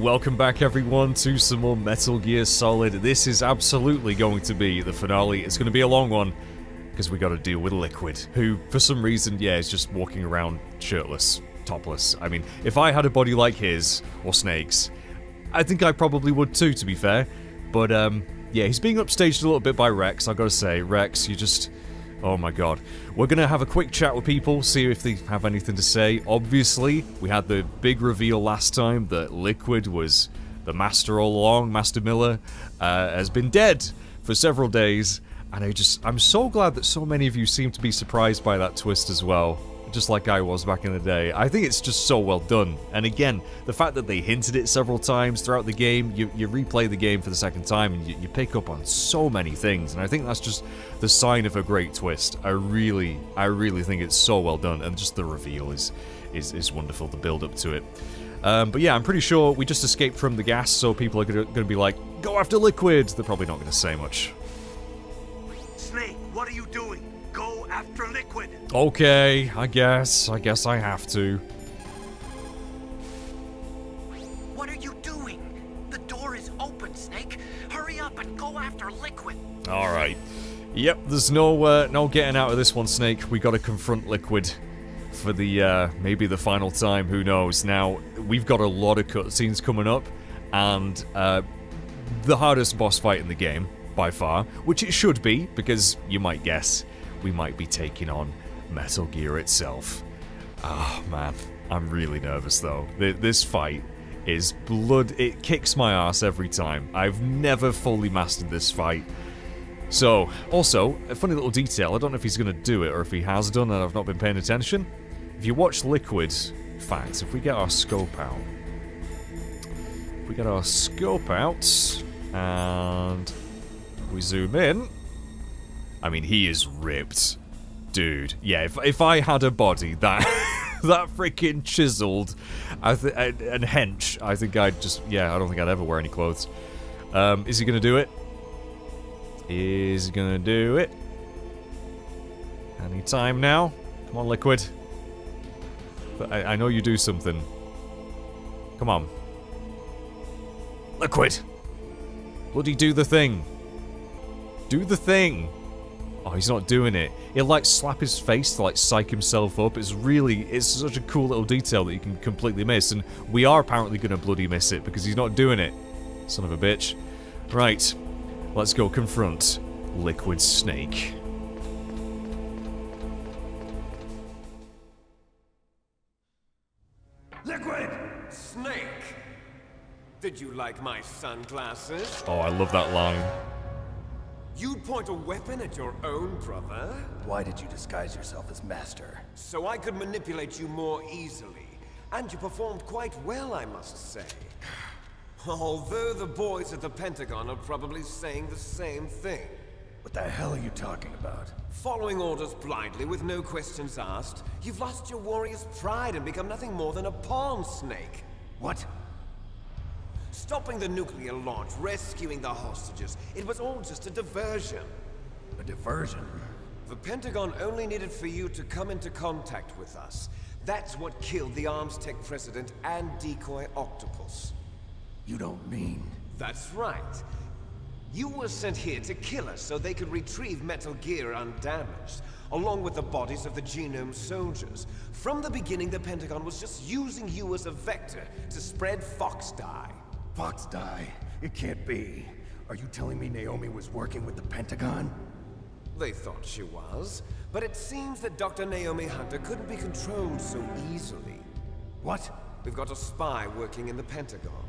welcome back everyone to some more Metal Gear Solid. This is absolutely going to be the finale. It's going to be a long one because we got to deal with Liquid, who for some reason, yeah, is just walking around shirtless, topless. I mean, if I had a body like his or Snake's, I think I probably would too, to be fair. But um, yeah, he's being upstaged a little bit by Rex. I got to say, Rex, you just Oh my god. We're gonna have a quick chat with people, see if they have anything to say. Obviously, we had the big reveal last time that Liquid was the master all along. Master Miller uh, has been dead for several days, and I just, I'm so glad that so many of you seem to be surprised by that twist as well just like I was back in the day. I think it's just so well done. And again, the fact that they hinted it several times throughout the game, you, you replay the game for the second time and you, you pick up on so many things. And I think that's just the sign of a great twist. I really, I really think it's so well done. And just the reveal is, is, is wonderful, the build up to it. Um, but yeah, I'm pretty sure we just escaped from the gas, so people are going to be like, go after Liquid! They're probably not going to say much. Snake, what are you doing? Go after Liquid! Okay, I guess. I guess I have to. What are you doing? The door is open, Snake. Hurry up and go after Liquid. All right. Yep, there's no uh, no getting out of this one, Snake. We got to confront Liquid for the uh, maybe the final time. Who knows? Now we've got a lot of cutscenes coming up, and uh, the hardest boss fight in the game by far, which it should be because you might guess we might be taking on Metal Gear itself. Oh man, I'm really nervous though. This fight is blood, it kicks my ass every time. I've never fully mastered this fight. So, also, a funny little detail, I don't know if he's going to do it or if he has done and I've not been paying attention. If you watch Liquid, fact, if we get our scope out, we get our scope out, and we zoom in, I mean, he is ripped. Dude, yeah, if, if I had a body that that freaking chiseled I th and, hench, I think I'd just, yeah, I don't think I'd ever wear any clothes. Um, is he gonna do it? Is he gonna do it? Any time now? Come on, Liquid. I, I know you do something. Come on. Liquid! Bloody do the thing. Do the thing! Oh, he's not doing it. He'll like slap his face to like psych himself up. It's really, it's such a cool little detail that you can completely miss. And we are apparently going to bloody miss it because he's not doing it. Son of a bitch. Right, let's go confront Liquid Snake. Liquid! Snake! Did you like my sunglasses? Oh, I love that line. You'd point a weapon at your own brother? Why did you disguise yourself as Master? So I could manipulate you more easily. And you performed quite well, I must say. Although the boys at the Pentagon are probably saying the same thing. What the hell are you talking about? Following orders blindly with no questions asked, you've lost your warrior's pride and become nothing more than a pawn snake. What? Stopping the nuclear launch, rescuing the hostages, it was all just a diversion. A diversion? The Pentagon only needed for you to come into contact with us. That's what killed the ArmsTech president and decoy Octopus. You don't mean... That's right. You were sent here to kill us so they could retrieve Metal Gear undamaged, along with the bodies of the Genome soldiers. From the beginning, the Pentagon was just using you as a vector to spread Fox Die. Fox die? It can't be. Are you telling me Naomi was working with the Pentagon? They thought she was, but it seems that Dr. Naomi Hunter couldn't be controlled so easily. What? We've got a spy working in the Pentagon.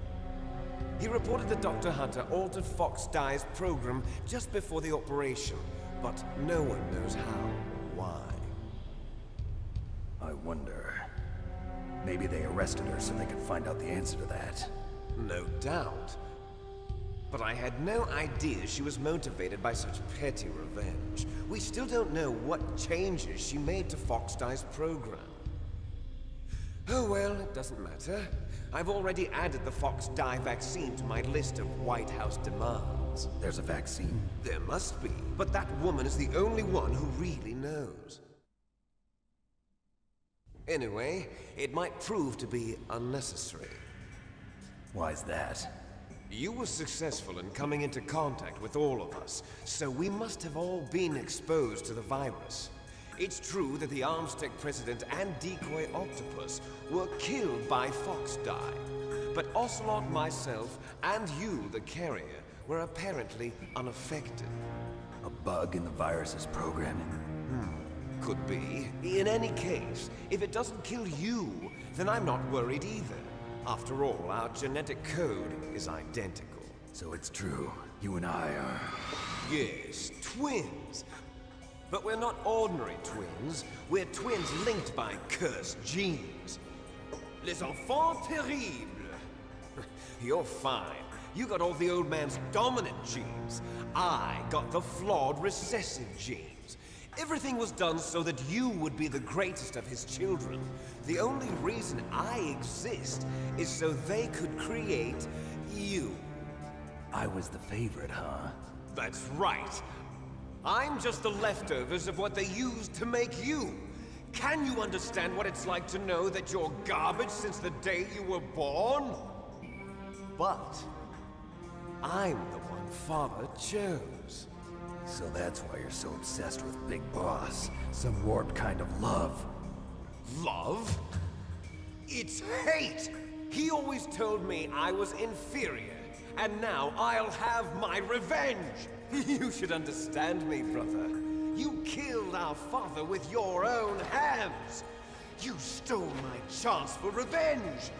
He reported that Dr. Hunter altered Fox Die's program just before the operation, but no one knows how or why. I wonder... Maybe they arrested her so they could find out the answer to that. No doubt. But I had no idea she was motivated by such petty revenge. We still don't know what changes she made to Fox Die's program. Oh well, it doesn't matter. I've already added the Fox Die vaccine to my list of White House demands. There's a vaccine? There must be, but that woman is the only one who really knows. Anyway, it might prove to be unnecessary. Why's that? You were successful in coming into contact with all of us, so we must have all been exposed to the virus. It's true that the ArmsTech president and decoy octopus were killed by Foxdie, but Ocelot, myself, and you, the carrier, were apparently unaffected. A bug in the virus's programming? Hmm, could be. In any case, if it doesn't kill you, then I'm not worried either. After all, our genetic code is identical. So it's true. You and I are... Yes, twins. But we're not ordinary twins. We're twins linked by cursed genes. Les enfants terribles. You're fine. You got all the old man's dominant genes. I got the flawed recessive genes. Everything was done so that you would be the greatest of his children. The only reason I exist is so they could create you. I was the favorite, huh? That's right. I'm just the leftovers of what they used to make you. Can you understand what it's like to know that you're garbage since the day you were born? But I'm the one Father chose. So that's why you're so obsessed with Big Boss. Some warped kind of love. Love? It's hate! He always told me I was inferior, and now I'll have my revenge! You should understand me, brother. You killed our father with your own hands! You stole my chance for revenge!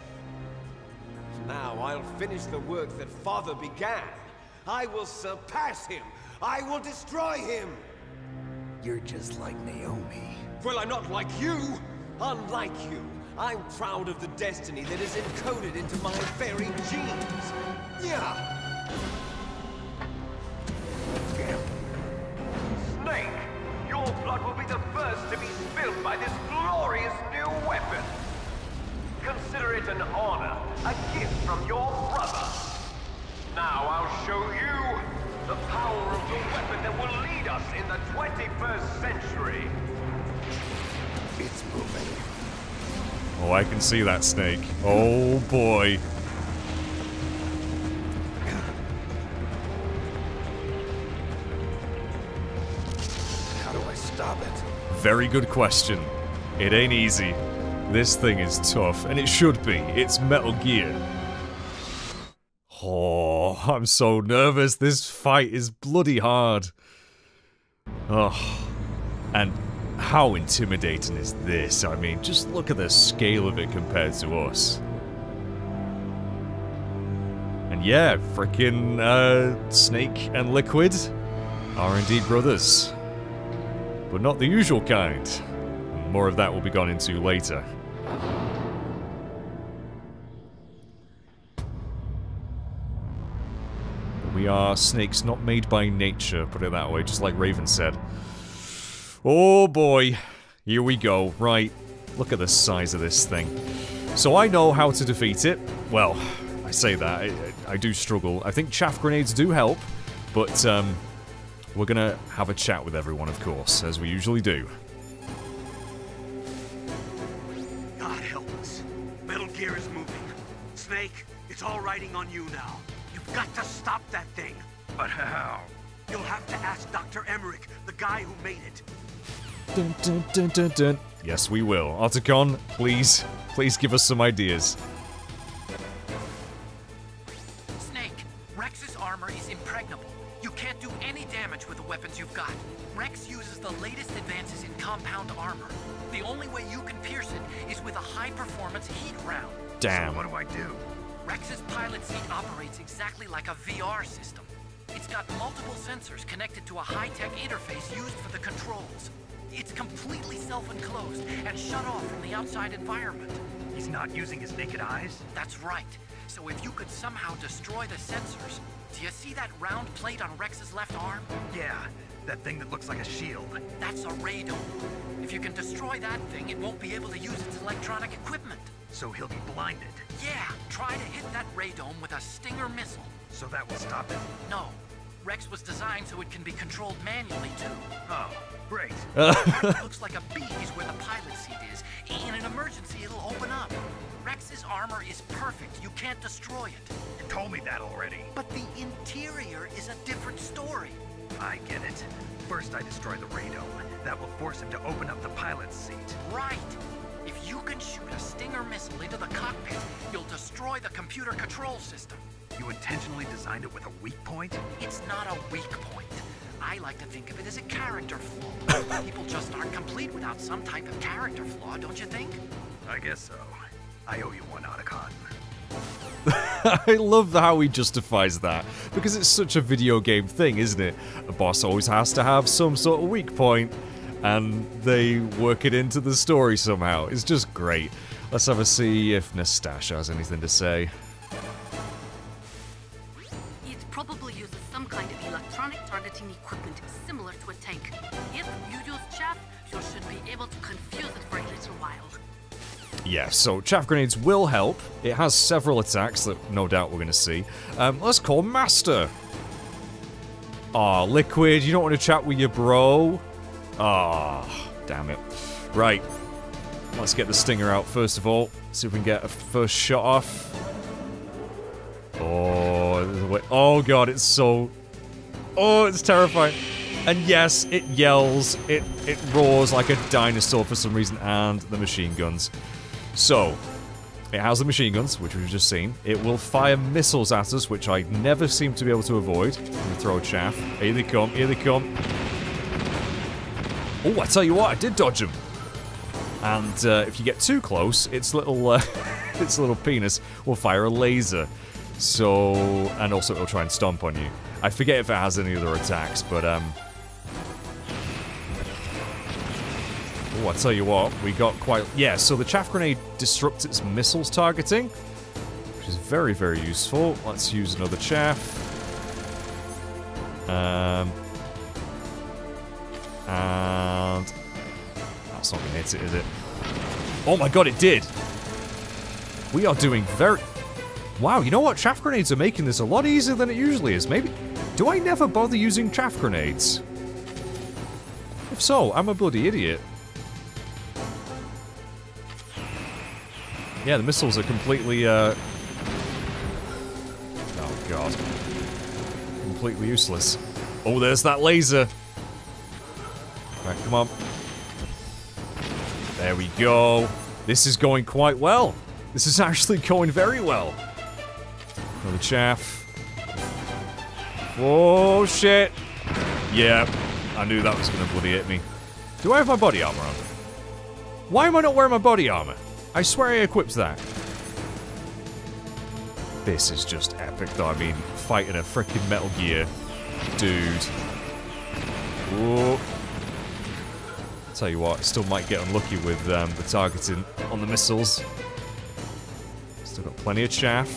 Now I'll finish the work that father began. I will surpass him! I will destroy him! You're just like Naomi. Well, I'm not like you! Unlike you, I'm proud of the destiny that is encoded into my very genes! Yeah! Snake! Your blood will be the first to be spilled by this glorious new weapon! Consider it an honor, a gift from your brother! Now I'll show you the power of the weapon that will lead us in the 21st century! It's moving. Oh, I can see that snake. Oh boy. How do I stop it? Very good question. It ain't easy. This thing is tough, and it should be. It's Metal Gear. Oh, I'm so nervous. This fight is bloody hard. Oh, and how intimidating is this? I mean, just look at the scale of it compared to us. And yeah, freaking uh, Snake and Liquid are indeed brothers. But not the usual kind. More of that will be gone into later. We are snakes not made by nature, put it that way, just like Raven said. Oh boy, here we go. Right, look at the size of this thing. So I know how to defeat it. Well, I say that, I, I do struggle. I think chaff grenades do help, but um, we're gonna have a chat with everyone, of course, as we usually do. God help us. Metal Gear is moving. Snake, it's all riding on you now. You've got to stop that thing. But how? You'll have to ask Dr. Emmerich, the guy who made it. Dun, dun, dun, dun, dun. Yes, we will. Otacon, please, please give us some ideas. Snake, Rex's armor is impregnable. You can't do any damage with the weapons you've got. Rex uses the latest advances in compound armor. The only way you can pierce it is with a high-performance heat round. Damn. What do I do? Rex's pilot seat operates exactly like a VR system. It's got multiple sensors connected to a high-tech interface used for the controls. It's completely self-enclosed and shut off from the outside environment. He's not using his naked eyes? That's right. So if you could somehow destroy the sensors, do you see that round plate on Rex's left arm? Yeah, that thing that looks like a shield. That's a radome. If you can destroy that thing, it won't be able to use its electronic equipment. So he'll be blinded. Yeah, try to hit that radome with a Stinger missile. So that will stop him. No. Rex was designed so it can be controlled manually, too. Oh, great. Uh. Looks like a B is where the pilot seat is. In an emergency, it'll open up. Rex's armor is perfect. You can't destroy it. You told me that already. But the interior is a different story. I get it. First, I destroy the radome. That will force him to open up the pilot's seat. Right. If you can shoot a Stinger missile into the cockpit, you'll destroy the computer control system. You intentionally designed it with a weak point? It's not a weak point. I like to think of it as a character flaw. People just aren't complete without some type of character flaw, don't you think? I guess so. I owe you one, Otacon. I love how he justifies that because it's such a video game thing, isn't it? A boss always has to have some sort of weak point, and they work it into the story somehow. It's just great. Let's have a see if Nastasha has anything to say. It probably uses some kind of electronic targeting equipment similar to a tank. If you use chaff, you should be able to confuse it for a little while. Yeah, so chaff grenades will help. It has several attacks that no doubt we're going to see. Um, let's call Master. Aw, Liquid, you don't want to chat with your bro? Ah, damn it. Right, let's get the stinger out first of all. See if we can get a first shot off. Oh, oh god, it's so... Oh, it's terrifying. And yes, it yells, it, it roars like a dinosaur for some reason, and the machine guns. So, it has the machine guns, which we've just seen. It will fire missiles at us, which I never seem to be able to avoid. Throw a chaff. Here they come, here they come. Oh, I tell you what, I did dodge him. And uh, if you get too close, its little, uh, its little penis will fire a laser. So, and also it'll try and stomp on you. I forget if it has any other attacks, but um. Oh, I tell you what, we got quite. Yeah, so the chaff grenade disrupts its missiles targeting, which is very, very useful. Let's use another chaff. Um. And. That's not gonna hit it, is it? Oh my god, it did! We are doing very. Wow, you know what? Chaff grenades are making this a lot easier than it usually is. Maybe. Do I never bother using chaff grenades? If so, I'm a bloody idiot. Yeah, the missiles are completely, uh... Oh, God. Completely useless. Oh, there's that laser! Right, come on. There we go. This is going quite well. This is actually going very well. Another chaff. Oh, shit. Yeah, I knew that was going to bloody hit me. Do I have my body armor on? Why am I not wearing my body armor? I swear I equipped that. This is just epic, though. I mean, fighting a freaking Metal Gear. Dude. Whoa. Tell you what, still might get unlucky with um, the targeting on the missiles. Still got plenty of chaff.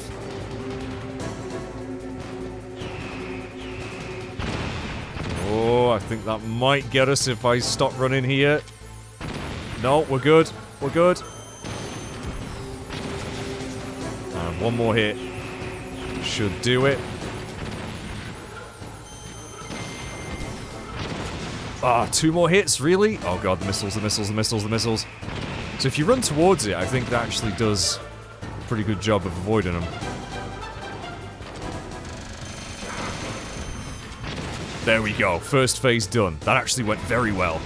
Oh, I think that might get us if I stop running here. No, we're good. We're good. And one more hit. Should do it. Ah, two more hits, really? Oh god, the missiles, the missiles, the missiles, the missiles. So if you run towards it, I think that actually does a pretty good job of avoiding them. There we go, first phase done. That actually went very well.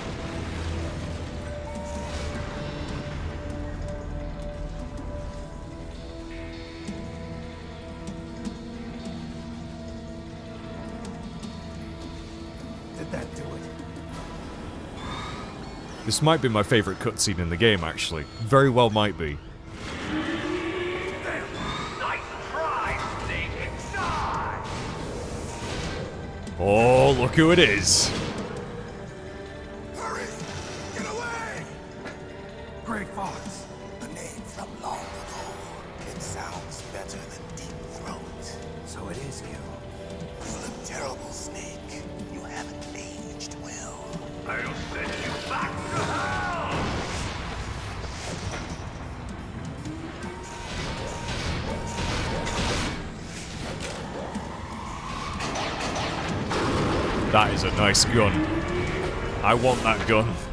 This might be my favourite cutscene in the game, actually. Very well might be. Oh, look who it is. That is a nice gun. I want that gun.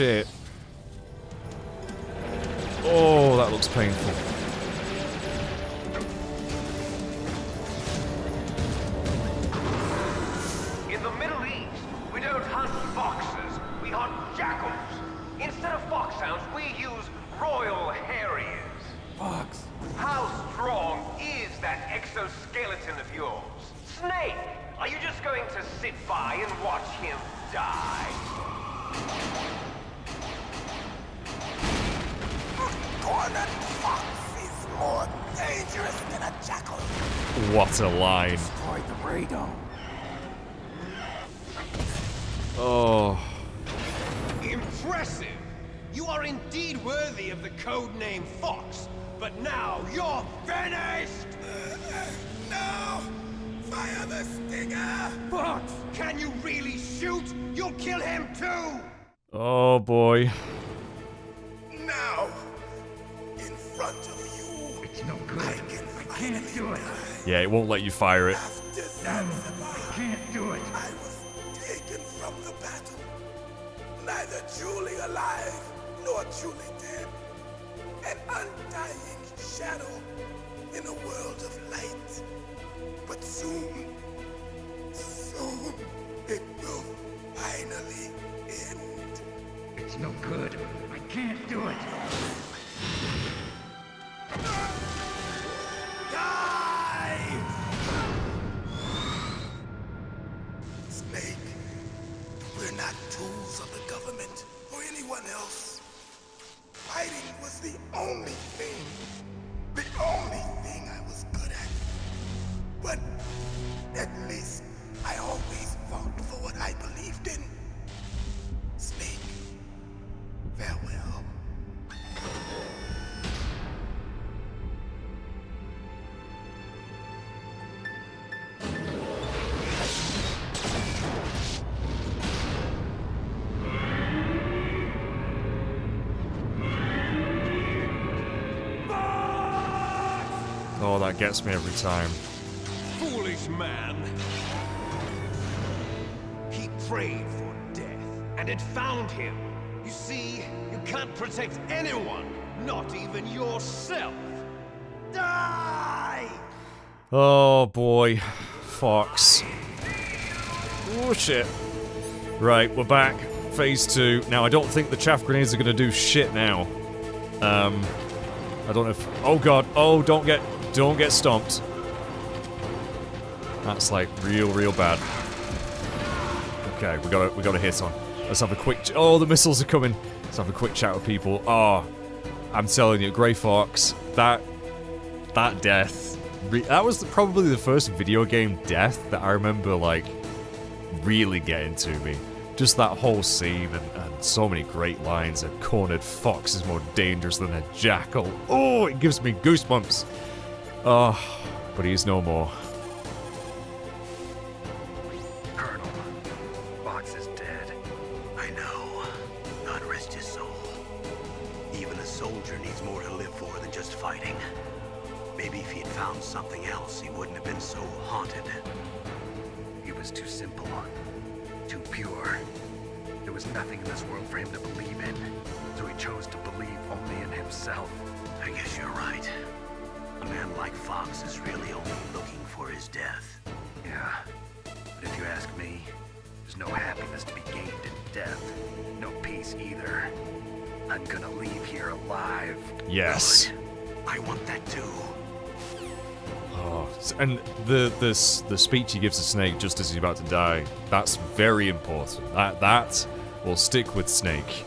Shit. Oh, that looks painful. Oh boy. Now! In front of you! It's no good. I can I can't do it. Yeah, it won't let you fire it. After I can't do it. I was taken from the battle. Neither truly alive nor truly dead. An undying shadow in a world of light. But soon, soon, it will finally end. It's no good. I can't do it. Snake, we're not tools of the government or anyone else. Fighting was the only thing, the only thing I was good at. But at least I always fought for what I believed in. Farewell. Oh, that gets me every time. Foolish man! He prayed for death, and it found him. You see, you can't protect anyone, not even yourself. Die! Oh boy. Fox. Oh shit. Right, we're back. Phase two. Now, I don't think the chaff grenades are gonna do shit now. Um, I don't know if. Oh god. Oh, don't get, don't get stomped. That's like real, real bad. Okay, we got a, we got a hit on. Let's have a quick. Oh, the missiles are coming. Let's have a quick chat with people. Oh, I'm telling you, Grey Fox. That, that death. That was probably the first video game death that I remember like really getting to me. Just that whole scene and, and so many great lines. A cornered fox is more dangerous than a jackal. Oh, it gives me goosebumps. Oh, but he's no more. Nothing in this world for him to believe in, so he chose to believe only in himself. I guess you're right. A man like Fox is really only looking for his death. Yeah, but if you ask me, there's no happiness to be gained in death. No peace either. I'm gonna leave here alive. Yes. Good. I want that too. Oh, and the the the speech he gives to Snake just as he's about to die, that's very important. That that will stick with Snake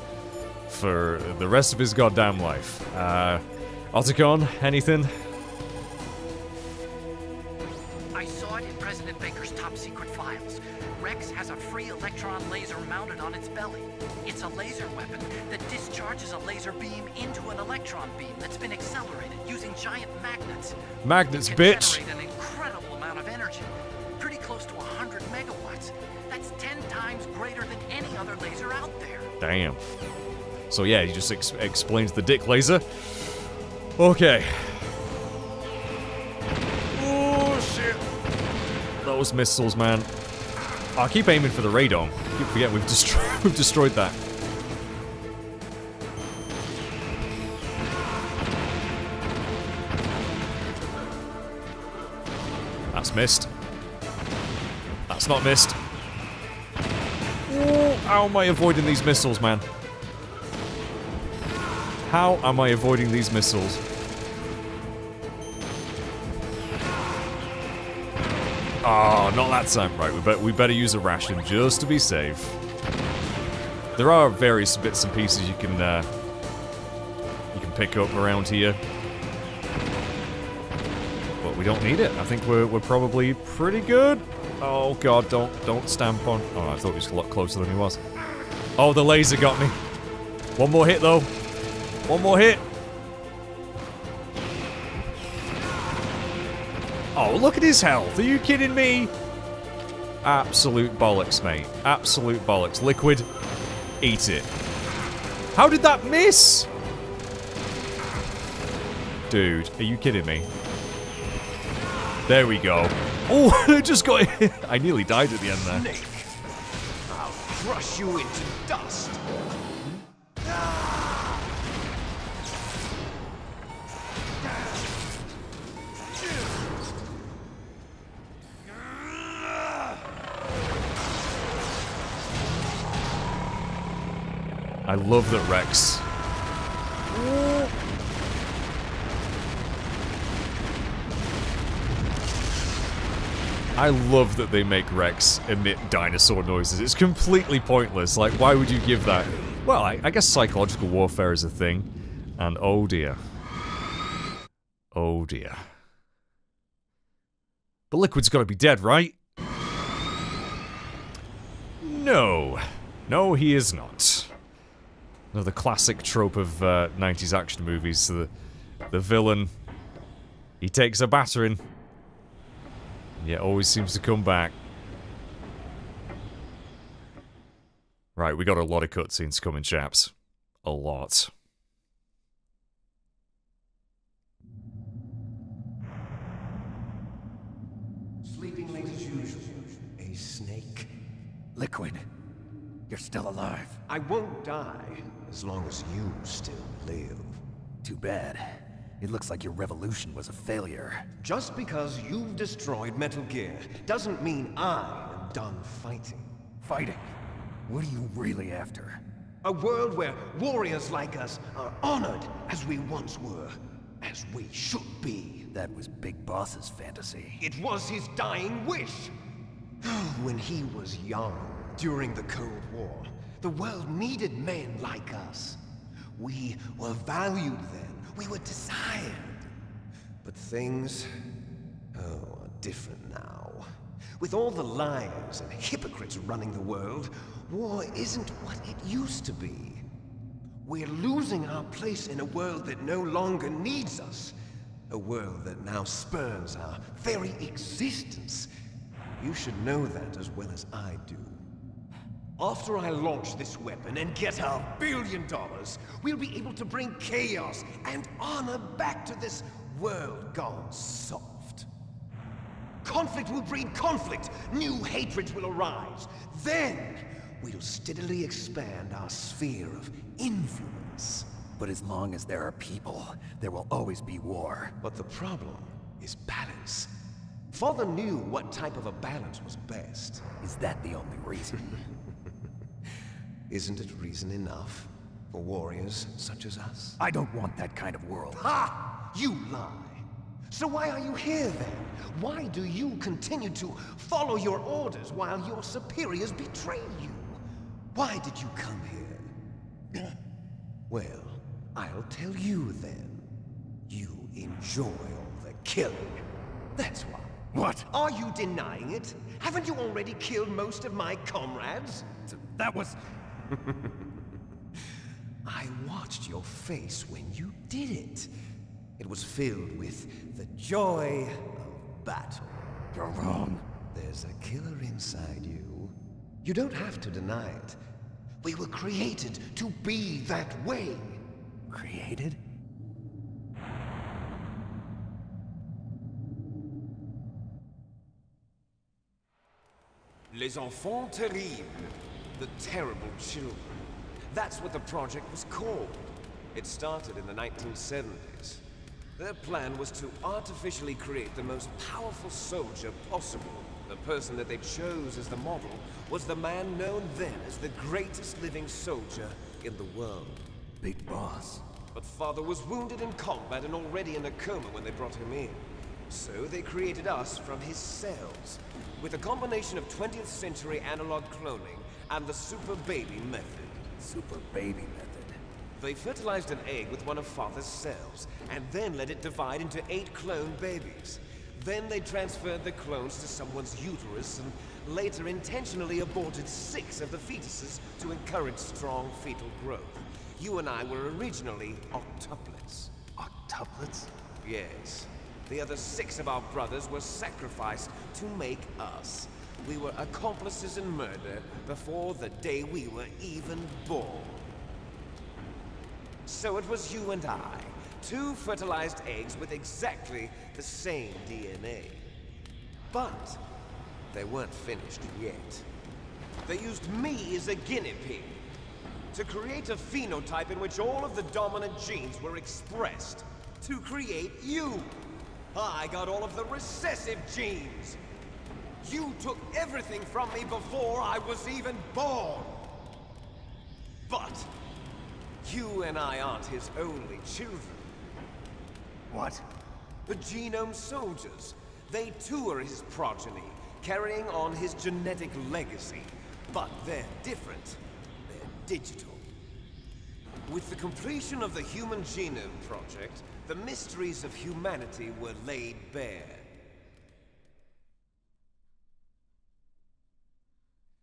for the rest of his goddamn life. Uh, Otacon, anything? I saw it in President Baker's top secret files. Rex has a free electron laser mounted on its belly. It's a laser weapon that discharges a laser beam into an electron beam that's been accelerated using giant magnets. Magnets, bitch. an incredible amount of energy, pretty close to 100 megawatts. That's 10 times greater than any other laser out there. Damn. So yeah, he just ex- explains the dick laser. Okay. Oh shit! Those missiles, man. I keep aiming for the radome. Keep forgetting we've destroyed we've destroyed that. That's missed. That's not missed. Ooh, how am I avoiding these missiles, man? How am I avoiding these missiles? Oh, not that time. Right, we, bet we better use a ration just to be safe. There are various bits and pieces you can uh, you can pick up around here, but we don't need it. I think we're we're probably pretty good. Oh god, don't don't stamp on. Oh, I thought he was a lot closer than he was. Oh, the laser got me. One more hit though. One more hit. Oh, look at his health. Are you kidding me? Absolute bollocks, mate. Absolute bollocks. Liquid, eat it. How did that miss? Dude, are you kidding me? There we go. Oh, I just got I nearly died at the end there. Snake, I'll crush you into dust. I love that Rex. I love that they make Rex emit dinosaur noises. It's completely pointless. Like, why would you give that? Well, I, I guess psychological warfare is a thing. And oh dear. Oh dear. The Liquid's gotta be dead, right? No. No, he is not. Another classic trope of uh, 90s action movies. The, the villain, he takes a battering, yet always seems to come back. Right, we got a lot of cutscenes coming, chaps. A lot. Sleeping late as usual. A snake. Liquid, you're still alive. I won't die as long as you still live. Too bad. It looks like your revolution was a failure. Just because you've destroyed Metal Gear doesn't mean I am done fighting. Fighting? What are you really after? A world where warriors like us are honored as we once were, as we should be. That was Big Boss's fantasy. It was his dying wish. when he was young, during the Cold War, the world needed men like us. We were valued then. We were desired. But things, oh, are different now. With all the liars and hypocrites running the world, war isn't what it used to be. We're losing our place in a world that no longer needs us. A world that now spurns our very existence. You should know that as well as I do. After I launch this weapon and get our billion dollars, we'll be able to bring chaos and honor back to this world gone soft. Conflict will breed conflict, new hatreds will arise. Then, we'll steadily expand our sphere of influence. But as long as there are people, there will always be war. But the problem is balance. Father knew what type of a balance was best. Is that the only reason? Isn't it reason enough for warriors such as us? I don't want that kind of world. Ha! You lie. So why are you here then? Why do you continue to follow your orders while your superiors betray you? Why did you come here? well, I'll tell you then. You enjoy all the killing. That's why. What? Are you denying it? Haven't you already killed most of my comrades? That was... I watched your face when you did it. It was filled with the joy of battle. You're wrong. There's a killer inside you. You don't have to deny it. We were created to be that way. Created? Les enfants terribles. The terrible children. That's what the project was called. It started in the 1970s. Their plan was to artificially create the most powerful soldier possible. The person that they chose as the model was the man known then as the greatest living soldier in the world. Big boss. But father was wounded in combat and already in a coma when they brought him in. So they created us from his cells, with a combination of 20th century analog cloning and the super baby method. Super baby method. They fertilized an egg with one of father's cells, and then let it divide into eight clone babies. Then they transferred the clones to someone's uterus and later intentionally aborted six of the fetuses to encourage strong fetal growth. You and I were originally octuplets. Octuplets? Yes. The other six of our brothers were sacrificed to make us. We were accomplices in murder before the day we were even born. So it was you and I, two fertilized eggs with exactly the same DNA. But they weren't finished yet. They used me as a guinea pig to create a phenotype in which all of the dominant genes were expressed to create you. I got all of the recessive genes. You took everything from me before I was even born. But you and I aren't his only children. What? The Genome Soldiers. They too are his progeny, carrying on his genetic legacy. But they're different. They're digital. With the completion of the Human Genome Project, the mysteries of humanity were laid bare.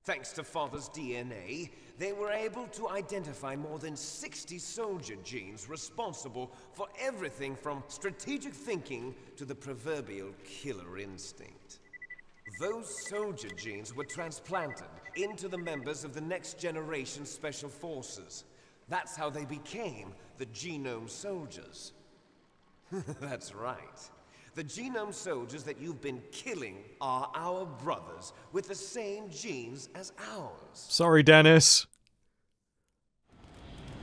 Thanks to Father's DNA, they were able to identify more than 60 soldier genes responsible for everything from strategic thinking to the proverbial killer instinct. Those soldier genes were transplanted into the members of the next generation special forces. That's how they became the Genome Soldiers. That's right. The genome soldiers that you've been killing are our brothers with the same genes as ours. Sorry, Dennis.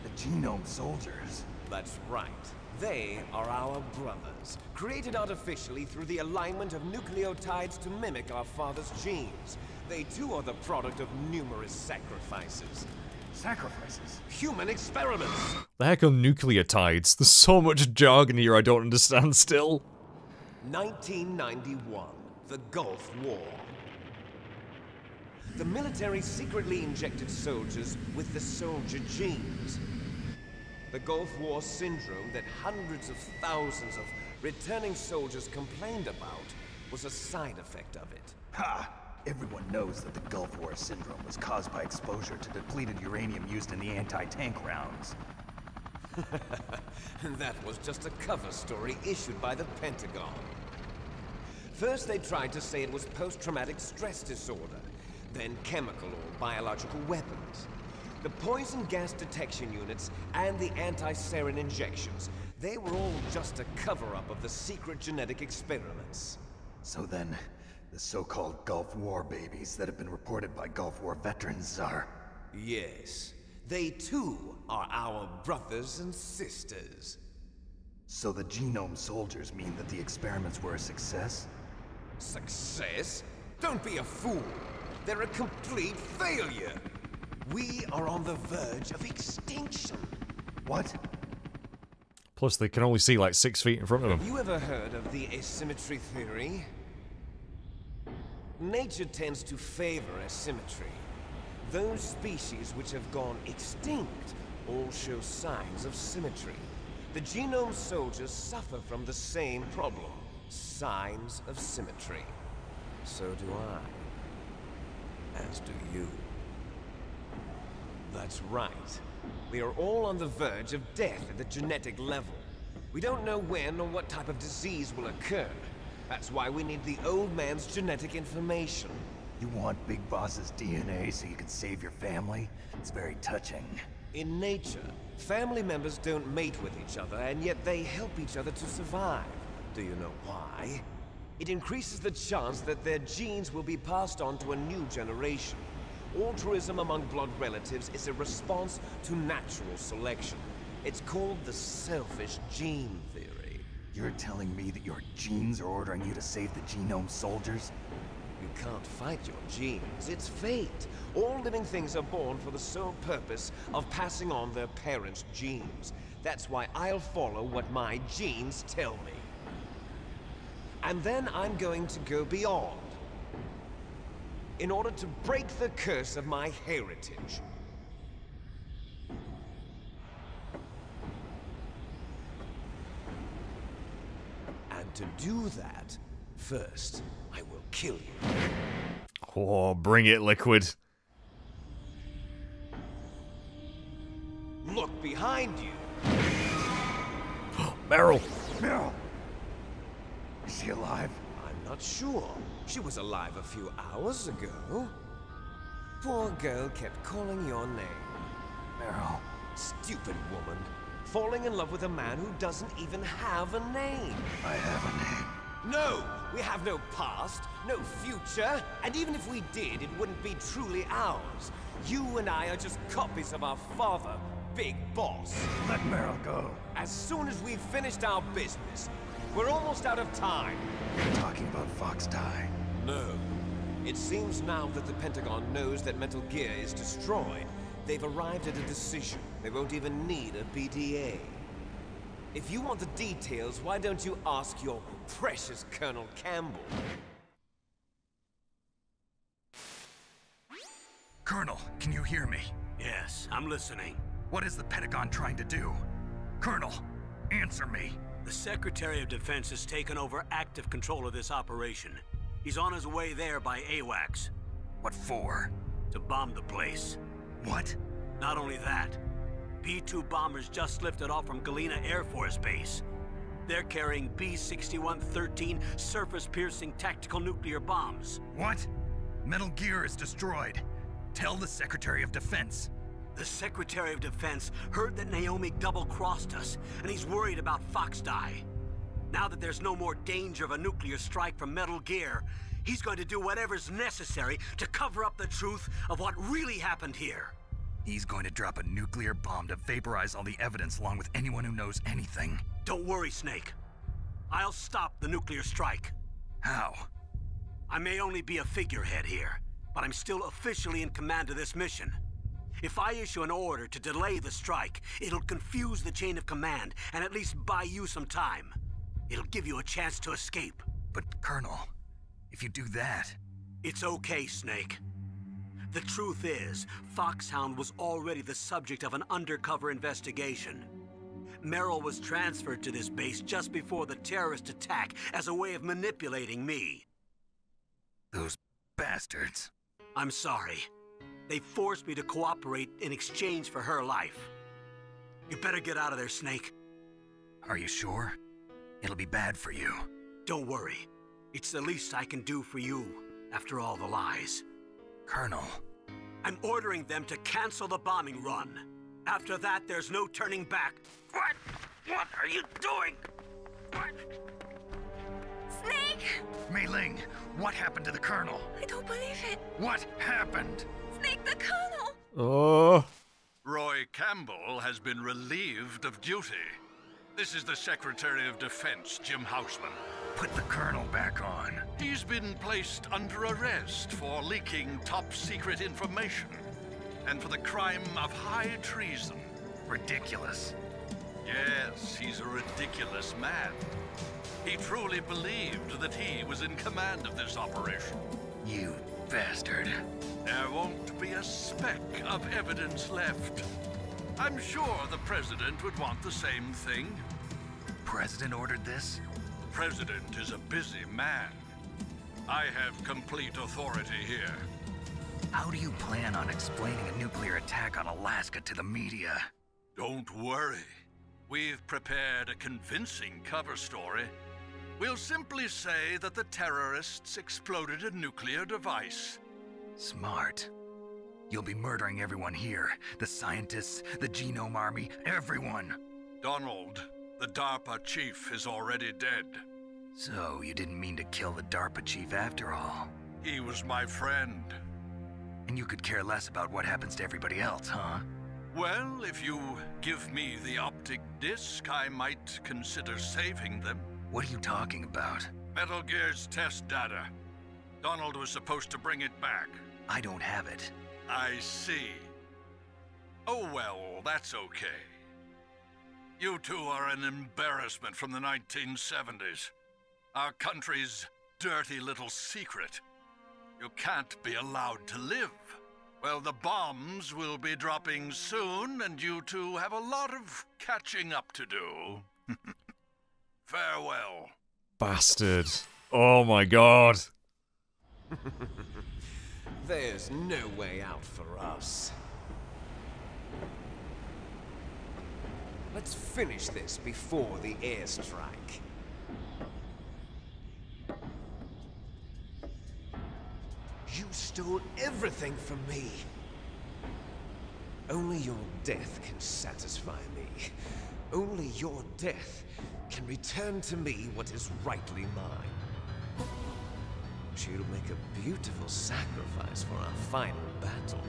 The genome soldiers. That's right. They are our brothers, created artificially through the alignment of nucleotides to mimic our father's genes. They too are the product of numerous sacrifices. Sacrifices? Human experiments! The heck are nucleotides? There's so much jargon here I don't understand still. 1991, the Gulf War. The military secretly injected soldiers with the soldier genes. The Gulf War syndrome that hundreds of thousands of returning soldiers complained about was a side effect of it. Ha! Everyone knows that the Gulf War syndrome was caused by exposure to depleted uranium used in the anti-tank rounds. And that was just a cover story issued by the Pentagon. First they tried to say it was post-traumatic stress disorder. then chemical or biological weapons. The poison gas detection units and the anti-sarin injections, they were all just a cover-up of the secret genetic experiments. So then, the so-called Gulf War babies that have been reported by Gulf War veterans are... Yes. They too are our brothers and sisters. So the genome soldiers mean that the experiments were a success? Success? Don't be a fool. They're a complete failure. We are on the verge of extinction. What? Plus, they can only see like six feet in front of them. Have you ever heard of the asymmetry theory? Nature tends to favor asymmetry. Those species which have gone extinct all show signs of symmetry. The genome soldiers suffer from the same problem. Signs of symmetry. So do I. As do you. That's right. We are all on the verge of death at the genetic level. We don't know when or what type of disease will occur. That's why we need the old man's genetic information. You want Big Boss's DNA so you can save your family? It's very touching. In nature, family members don't mate with each other, and yet they help each other to survive. Do you know why? It increases the chance that their genes will be passed on to a new generation. Altruism among blood relatives is a response to natural selection. It's called the selfish gene theory. You're telling me that your genes are ordering you to save the genome soldiers? You can't fight your genes. It's fate. All living things are born for the sole purpose of passing on their parents' genes. That's why I'll follow what my genes tell me. And then I'm going to go beyond. In order to break the curse of my heritage. And to do that, first, I will kill you. Oh, bring it, Liquid. Look behind you. Meryl! Meryl! Is she alive? I'm not sure. She was alive a few hours ago. Poor girl kept calling your name. Meryl. Stupid woman. Falling in love with a man who doesn't even have a name. I have a name. No! We have no past, no future, and even if we did, it wouldn't be truly ours. You and I are just copies of our father, Big Boss. Let Meryl go. As soon as we've finished our business, we're almost out of time. You're talking about Fox Die. No. It seems now that the Pentagon knows that Metal Gear is destroyed, they've arrived at a decision. They won't even need a BDA. If you want the details, why don't you ask your precious Colonel Campbell? Colonel, can you hear me? Yes, I'm listening. What is the Pentagon trying to do? Colonel, answer me. The Secretary of Defense has taken over active control of this operation. He's on his way there by AWACS. What for? To bomb the place. What? Not only that, B-2 bombers just lifted off from Galena Air Force Base. They're carrying B-6113 surface-piercing tactical nuclear bombs. What? Metal Gear is destroyed. Tell the Secretary of Defense. The Secretary of Defense heard that Naomi double-crossed us, and he's worried about Fox Die. Now that there's no more danger of a nuclear strike from Metal Gear, he's going to do whatever's necessary to cover up the truth of what really happened here. He's going to drop a nuclear bomb to vaporize all the evidence along with anyone who knows anything. Don't worry, Snake. I'll stop the nuclear strike. How? I may only be a figurehead here, but I'm still officially in command of this mission. If I issue an order to delay the strike, it'll confuse the chain of command and at least buy you some time. It'll give you a chance to escape. But, Colonel, if you do that... It's okay, Snake. The truth is, Foxhound was already the subject of an undercover investigation. Meryl was transferred to this base just before the terrorist attack as a way of manipulating me. Those bastards. I'm sorry. They forced me to cooperate in exchange for her life. You better get out of there, Snake. Are you sure? It'll be bad for you. Don't worry. It's the least I can do for you, after all the lies. Colonel. I'm ordering them to cancel the bombing run. After that, there's no turning back. What? What are you doing? What? Snake! Mei Ling, what happened to the Colonel? I don't believe it. What happened? Snake the Colonel! Oh. Roy Campbell has been relieved of duty. This is the Secretary of Defense, Jim Houseman. Put the Colonel back on. He's been placed under arrest for leaking top secret information and for the crime of high treason. Ridiculous. Yes, he's a ridiculous man. He truly believed that he was in command of this operation. You bastard. There won't be a speck of evidence left. I'm sure the President would want the same thing. President ordered this? President is a busy man. I have complete authority here. How do you plan on explaining a nuclear attack on Alaska to the media? Don't worry. We've prepared a convincing cover story. We'll simply say that the terrorists exploded a nuclear device. Smart. You'll be murdering everyone here. The scientists, the genome army, everyone. Donald, the DARPA chief is already dead. So, you didn't mean to kill the DARPA chief after all. He was my friend. And you could care less about what happens to everybody else, huh? Well, if you give me the optic disc, I might consider saving them. What are you talking about? Metal Gear's test data. Donald was supposed to bring it back. I don't have it. I see. Oh well, that's okay. You two are an embarrassment from the 1970s. Our country's dirty little secret. You can't be allowed to live. Well, the bombs will be dropping soon, and you two have a lot of catching up to do. Farewell. Bastard. Oh my god. There's no way out for us. Let's finish this before the airstrike. You stole everything from me. Only your death can satisfy me. Only your death can return to me what is rightly mine. She'll make a beautiful sacrifice for our final battle.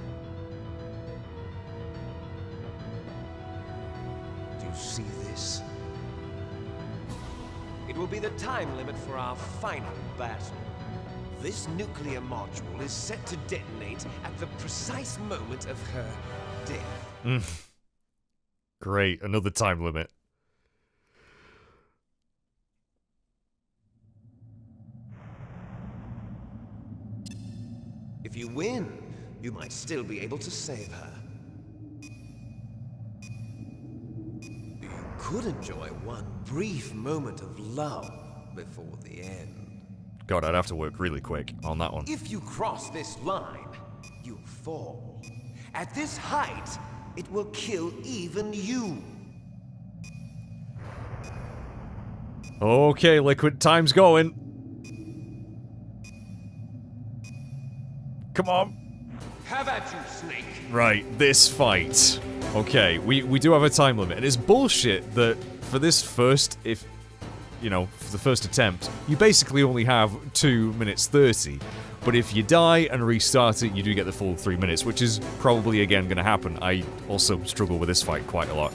Do you see this? It will be the time limit for our final battle. This nuclear module is set to detonate at the precise moment of her death. Mm. Great, another time limit. You win, you might still be able to save her. You could enjoy one brief moment of love before the end. God, I'd have to work really quick on that one. If you cross this line, you fall. At this height, it will kill even you. Okay, Liquid, time's going. Come on. Have at you, Snake. Right, this fight. Okay, we, we do have a time limit. And it's bullshit that for this first, if, you know, for the first attempt, you basically only have 2 minutes 30. But if you die and restart it, you do get the full 3 minutes, which is probably again going to happen. I also struggle with this fight quite a lot.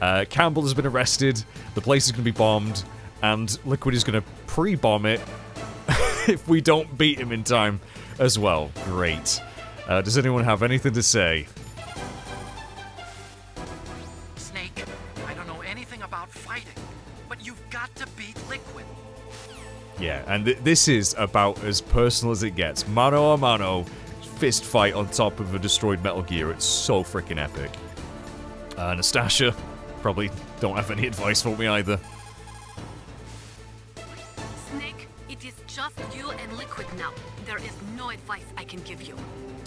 Uh, Campbell has been arrested, the place is going to be bombed, and Liquid is going to pre-bomb it if we don't beat him in time as well. Great. Uh, does anyone have anything to say? Snake, I don't know anything about fighting, but you've got to beat Liquid. Yeah, and th this is about as personal as it gets. Mano a mano, fist fight on top of a destroyed Metal Gear. It's so freaking epic. Uh, Nastasha, probably don't have any advice for me either. Snake, it is just you and Liquid now. There is no advice I can give you.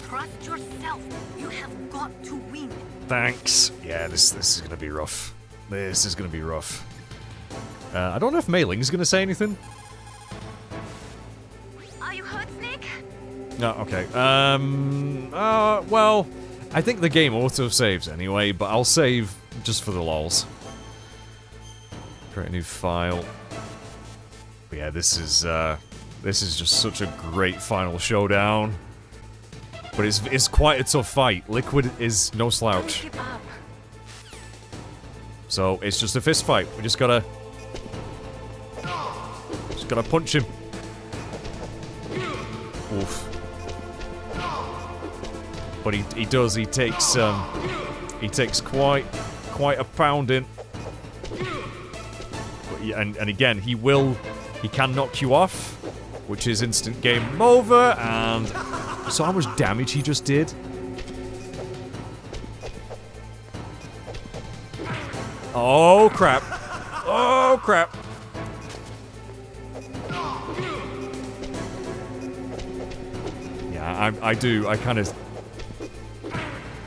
Trust yourself. You have got to win. Thanks. Yeah, this this is gonna be rough. This is gonna be rough. Uh, I don't know if Mei Ling's gonna say anything. Are you hurt, Snake? No, okay. Um, uh, well, I think the game auto-saves anyway, but I'll save just for the lols. Create a new file. But yeah, this is, uh, this is just such a great final showdown. But it's, it's quite a tough fight. Liquid is no slouch. So, it's just a fist fight. We just gotta... Just gotta punch him. Oof. But he, he does, he takes, um... He takes quite, quite a pounding. But and, and again, he will... He can knock you off, which is instant game over, and... So how much damage he just did? Oh, crap. Oh, crap. Yeah, I, I do. I kind of...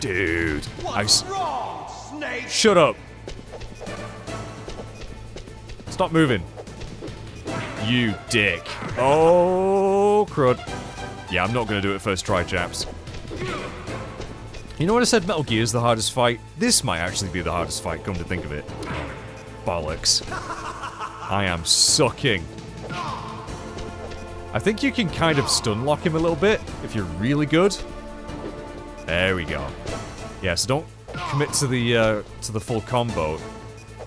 Dude. I s- wrong, Snake? Shut up. Stop moving. You dick. Oh, crud. Yeah, I'm not going to do it first try, chaps. You know what I said Metal Gear is the hardest fight? This might actually be the hardest fight, come to think of it. Bollocks. I am sucking. I think you can kind of stun lock him a little bit if you're really good. There we go. Yeah, so don't commit to the uh, to the full combo.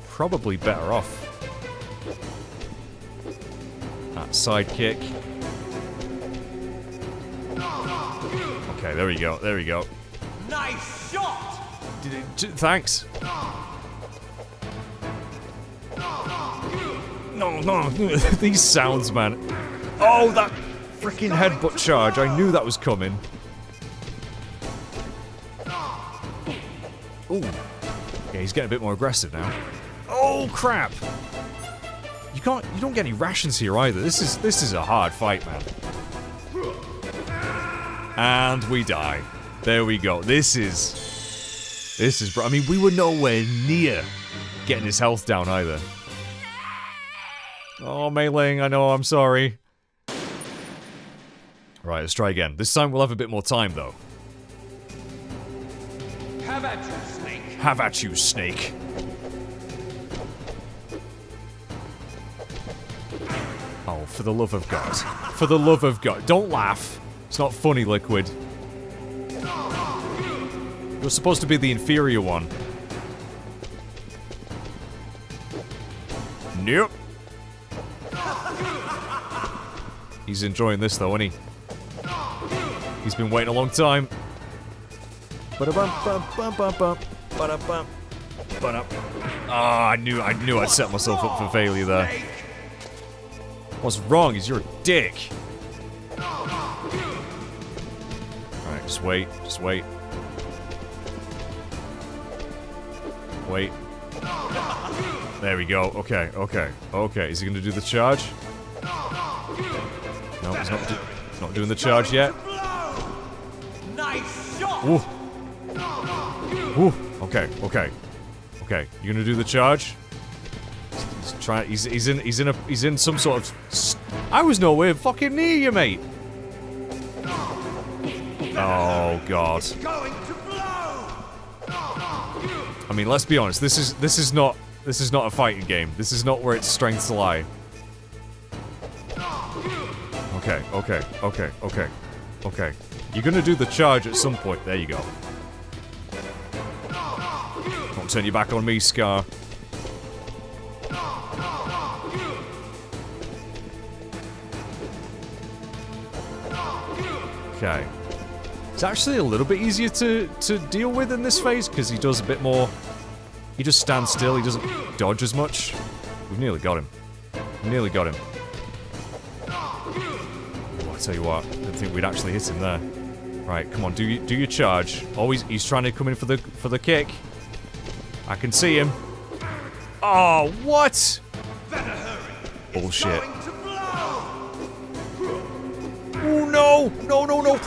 Probably better off. That side kick. Okay, there we go. There we go. Nice shot! Thanks. No, no, these sounds, man. Oh, that freaking headbutt charge. I knew that was coming. Ooh. Yeah, he's getting a bit more aggressive now. Oh, crap. You can't, you don't get any rations here either. This is, this is a hard fight, man. And we die. There we go. This is... This is... I mean, we were nowhere near getting his health down either. Oh, Mei-Ling, I know, I'm sorry. Right, let's try again. This time we'll have a bit more time, though. Have at you, Snake. Have at you, Snake. Oh, for the love of God. For the love of God. Don't laugh. It's not funny, Liquid. You're supposed to be the inferior one. Nope. He's enjoying this though, isn't he? He's been waiting a long time. Ah, I knew I knew I'd set myself up for failure there. What's wrong is you're a dick. Alright, just wait, just wait. Wait. There we go. Okay, okay, okay. Is he gonna do the charge? No, he's not, do he's not doing the charge yet. Nice shot! Ooh. Ooh. Okay, okay. Okay, you gonna do the charge? He's trying. He's he's in he's in a he's in some sort of. I was nowhere fucking near you, mate. Oh god. Going to blow! I mean, let's be honest. This is this is not this is not a fighting game. This is not where its strengths lie. Okay, okay, okay, okay, okay. You're gonna do the charge at some point. There you go. Don't turn your back on me, Scar. Okay. It's actually a little bit easier to, to deal with in this phase because he does a bit more. He just stands still. He doesn't dodge as much. We've nearly got him. Nearly got him. Oh, I tell you what, I didn't think we'd actually hit him there. Right, come on, do you, do your charge. Always, he's trying to come in for the for the kick. I can see him. Oh, what? Bullshit.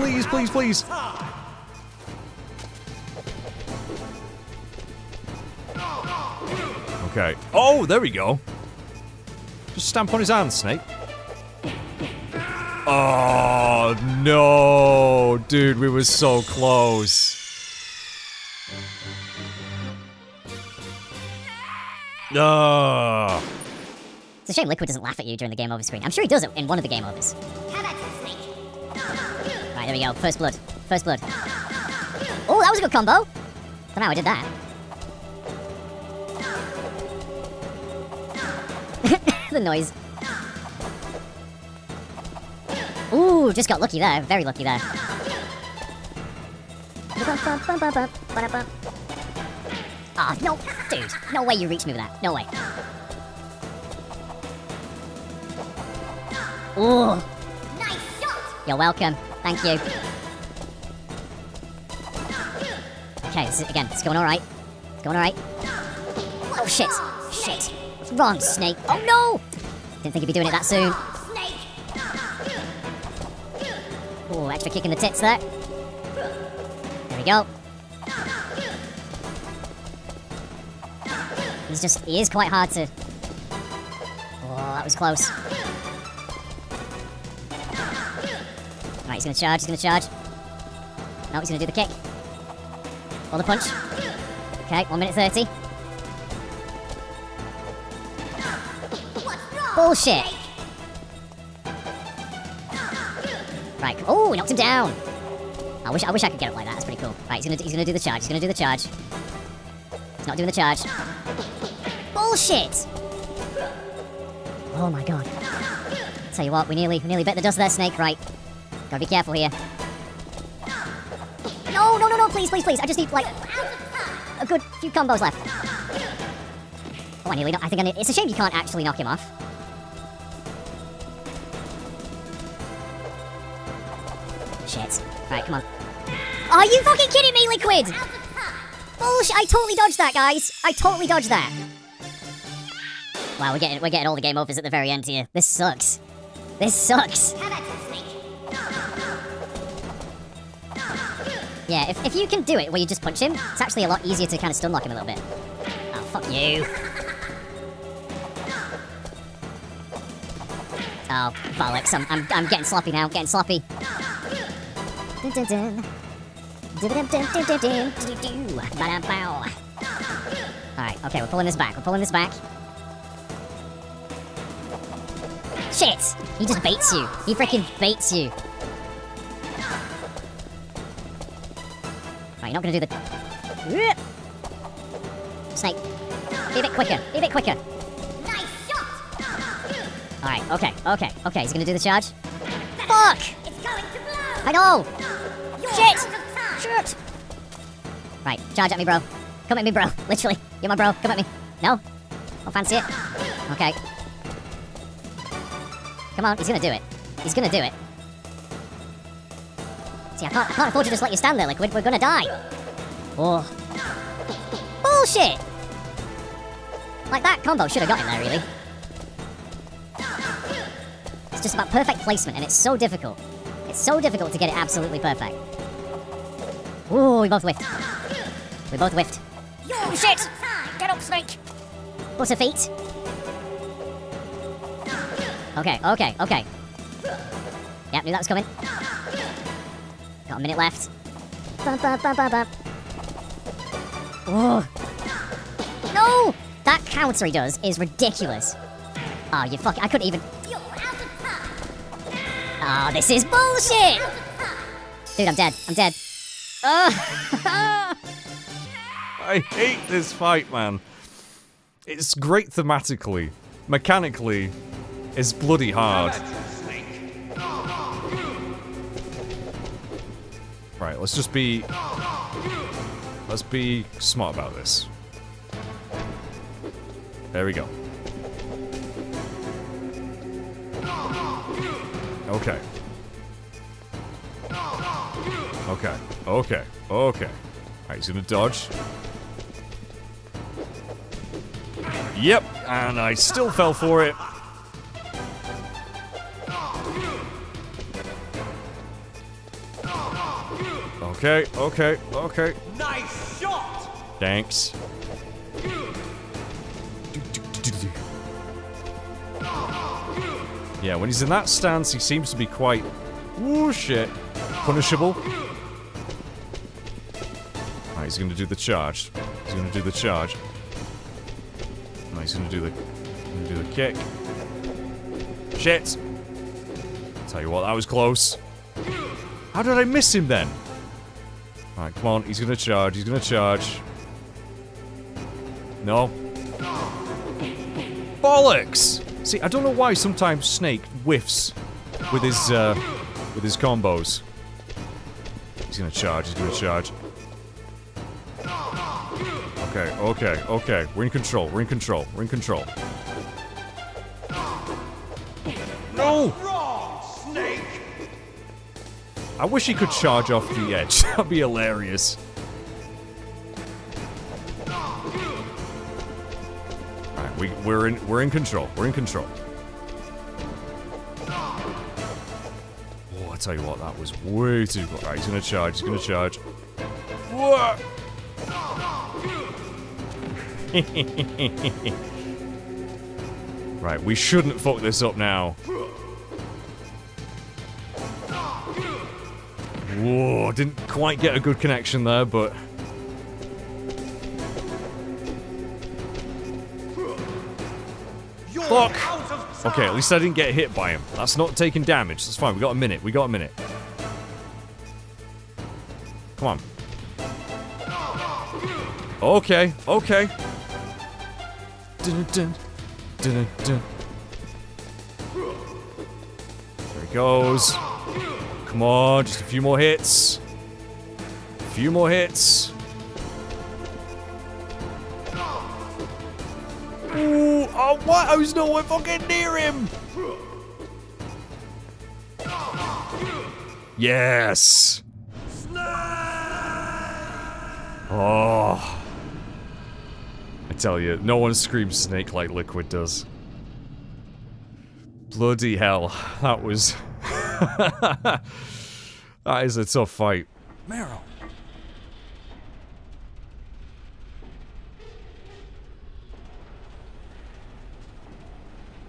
Please, please, please! Okay. Oh, there we go. Just stamp on his hand, Snake. Oh, no, dude, we were so close. Ah. It's a shame Liquid doesn't laugh at you during the game over screen. I'm sure he does it in one of the game overs. There we go. First blood. First blood. Oh, that was a good combo. Don't know how I did that. the noise. Ooh, just got lucky there. Very lucky there. Ah, oh, no. Dude, no way you reached me with that. No way. Ooh. Nice shot. You're welcome. Thank you. Okay, this is, again, it's going alright. It's going alright. Oh, shit. Shit. What's wrong, Snake? Oh, no! Didn't think he'd be doing it that soon. Oh, extra kick in the tits there. There we go. He's just, he is quite hard to... Oh, that was close. He's gonna charge, he's gonna charge. No, he's gonna do the kick. Or the punch. Okay, 1 minute 30. Bullshit! Right, oh, he knocked him down! I wish I wish I could get it like that, that's pretty cool. Right, he's gonna, he's gonna do the charge, he's gonna do the charge. He's not doing the charge. Bullshit! Oh my god. Tell you what, we nearly, we nearly bit the dust of there, Snake. Right. Gotta be careful here. No, no, no, no, please, please, please. I just need, like, a good few combos left. Oh, I. I think I need, it's a shame you can't actually knock him off. Shit. Right, come on. Are you fucking kidding me, Liquid? Bullshit, I totally dodged that, guys. I totally dodged that. Wow, we're getting, we're getting all the game overs at the very end here. This sucks. This sucks. Yeah, if, if you can do it where you just punch him, it's actually a lot easier to kind of stun lock him a little bit. Oh, fuck you. Oh, bollocks. I'm, I'm, I'm getting sloppy now. Getting sloppy. Alright, okay, we're pulling this back. We're pulling this back. Shit! He just baits you. He freaking baits you. You're not gonna do the... Snake. Be a bit quicker. Be a bit quicker. Nice shot! Alright, okay, okay, okay. He's gonna do the charge. Fuck! It's going to blow! I know! Shit! Shit! Right, charge at me, bro. Come at me, bro. Literally. You're my bro. Come at me. No? Don't fancy it? Okay. Come on, he's gonna do it. He's gonna do it. See, I can't, I can't afford to just let you stand there, Liquid. We're gonna die. Oh. Bullshit! Like, that combo should have got him there, really. It's just about perfect placement, and it's so difficult. It's so difficult to get it absolutely perfect. Ooh, we both whiffed. We both whiffed. Oh, shit! Get up, Snake! Butter feet. Okay, okay, okay. Yep, knew that was coming. Got a minute left. Bum, bum, bum, bum, bum. Oh. No! That counter he does is ridiculous. Oh, you fuck! I couldn't even... Oh, this is bullshit! Dude, I'm dead. I'm dead. Oh. I hate this fight, man. It's great thematically. Mechanically, it's bloody hard. Right, let's just be... Let's be smart about this. There we go. Okay. Okay, okay, okay. Alright, he's gonna dodge. Yep, and I still fell for it. Okay, okay, okay. Nice shot! Thanks. Yeah, when he's in that stance, he seems to be quite Ooh, shit. Punishable. Alright, he's gonna do the charge. He's gonna do the charge. No, he's gonna do the gonna do the kick. Shit! Tell you what, that was close. How did I miss him then? Alright, come on, he's gonna charge, he's gonna charge. No. Bollocks! See, I don't know why sometimes Snake whiffs with his, uh, with his combos. He's gonna charge, he's gonna charge. Okay, okay, okay. We're in control, we're in control, we're in control. I wish he could charge off the edge. That'd be hilarious. Alright, we, we're in we're in control. We're in control. Oh, I tell you what, that was way too close. Alright, he's gonna charge, he's gonna charge. Whoa! right, we shouldn't fuck this up now. Whoa, didn't quite get a good connection there, but... Fuck! Okay, at least I didn't get hit by him. That's not taking damage. That's fine. We got a minute. We got a minute. Come on. Okay, okay. Dun, dun, dun, dun. There he goes. Come on, just a few more hits. A few more hits. Ooh, oh what? Oh, I was nowhere fucking near him! Yes! Oh. I tell you, no one screams snake like Liquid does. Bloody hell. That was... that is a tough fight. Meryl.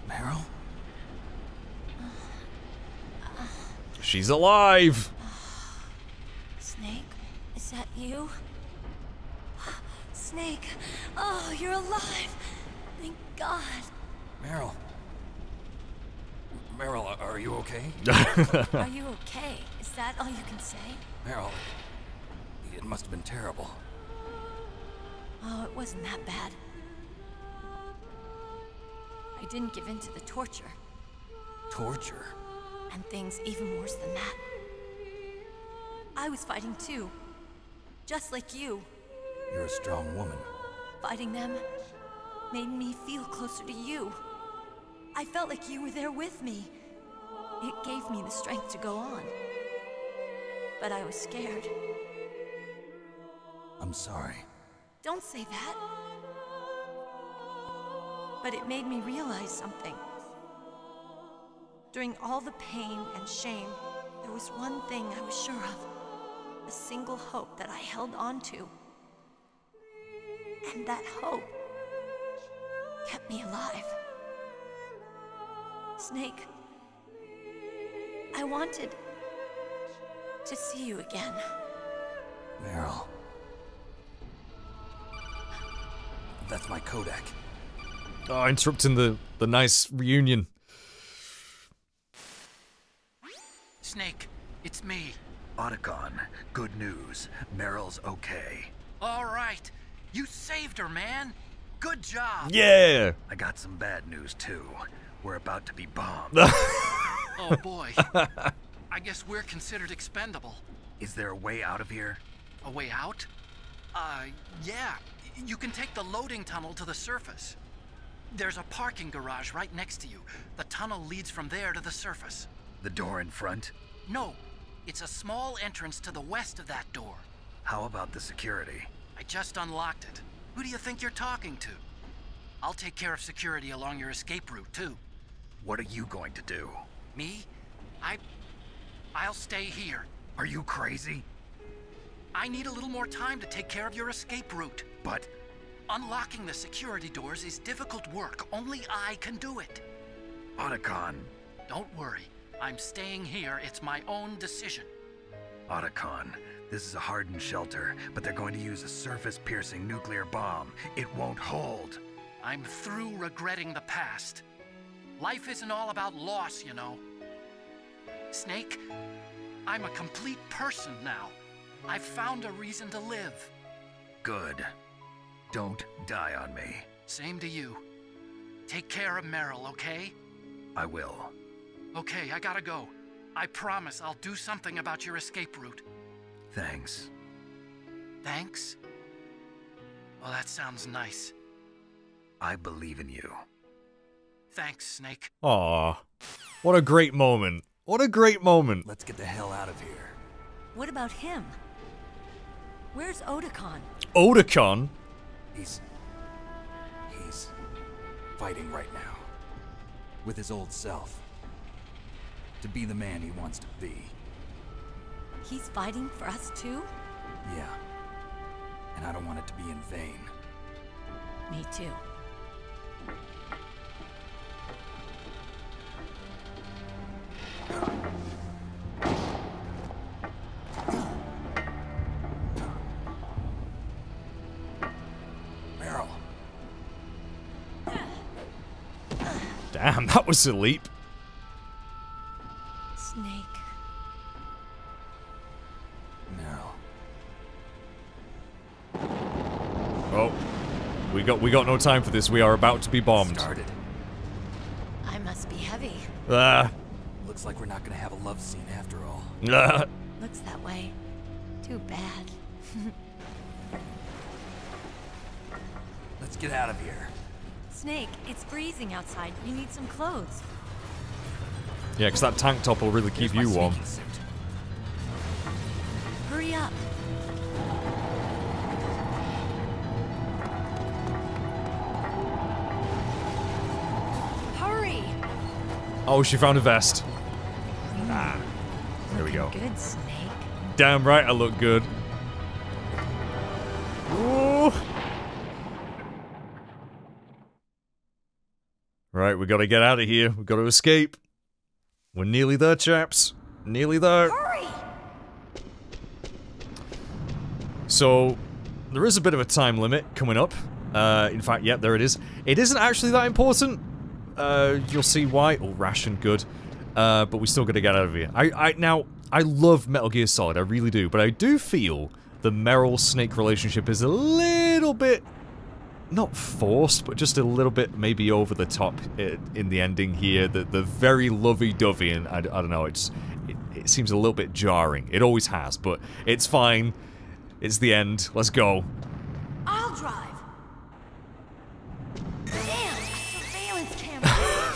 Meryl? She's alive! Snake, is that you? Snake, oh, you're alive! Thank God. Meryl. Meryl, are- are you okay? Are you okay? Is that all you can say? Meryl, it must have been terrible. Oh, it wasn't that bad. I didn't give in to the torture, Torture? and things even worse than that. I was fighting too. Just like you. You're a strong woman. Fighting them made me feel closer to you. I felt like you were there with me. It gave me the strength to go on. But I was scared. I'm sorry. Don't say that. But it made me realize something. During all the pain and shame, there was one thing I was sure of. A single hope that I held on to. And that hope kept me alive. Snake, I wanted to see you again. Meryl. That's my Codec. Oh, interrupting the, the nice reunion. Snake, it's me. Otacon, good news. Meryl's okay. All right. You saved her, man. Good job. Yeah! I got some bad news too. We're about to be bombed. Oh boy. I guess we're considered expendable. Is there a way out of here? A way out? Uh, yeah. You can take the loading tunnel to the surface. There's a parking garage right next to you. The tunnel leads from there to the surface. The door in front? No, it's a small entrance to the west of that door. How about the security? I just unlocked it. Who do you think you're talking to? I'll take care of security along your escape route, too. What are you going to do? Me? I... I'll stay here. Are you crazy? I need a little more time to take care of your escape route. But Unlocking the security doors is difficult work. Only I can do it. Otacon, Don't worry. I'm staying here. It's my own decision. Otacon, this is a hardened shelter, but they're going to use a surface-piercing nuclear bomb. It won't hold. I'm through regretting the past. Life isn't all about loss, you know. Snake, I'm a complete person now. I've found a reason to live. Good. Don't die on me. Same to you. Take care of Meryl, okay? I will. Okay, I gotta go. I promise I'll do something about your escape route. Thanks. Thanks? Well, that sounds nice. I believe in you. Thanks, Snake. Aw. What a great moment. What a great moment. Let's get the hell out of here. What about him? Where's Otacon? Otacon? He's. He's. fighting right now. With his old self. To be the man he wants to be. He's fighting for us too? Yeah. And I don't want it to be in vain. Me too. Meryl. Damn, that was a leap. Snake. Meryl. Oh. We got we got no time for this. We are about to be bombed. Started. I must be heavy. Ah. Looks like we're not gonna have a love scene after all. Looks that way. Too bad. Let's get out of here. Snake, it's freezing outside. You need some clothes. Yeah, because that tank top will really keep you warm. Hurry up. Hurry! Oh, she found a vest. Ah. There we go. Good, Snake. Damn right I look good. Ooh. Right, we gotta get out of here. We gotta escape. We're nearly there, chaps. Nearly there. Hurry! So, there is a bit of a time limit coming up. Uh, in fact, yep, there it is. It isn't actually that important. Uh, you'll see why. Oh, ration, good. Uh, but we still gotta get out of here. I, I, now, I love Metal Gear Solid, I really do, but I do feel the Meryl-Snake relationship is a little bit, not forced, but just a little bit maybe over the top in the ending here. The, the very lovey-dovey, and I, I don't know, it's, it, it seems a little bit jarring. It always has, but it's fine. It's the end. Let's go.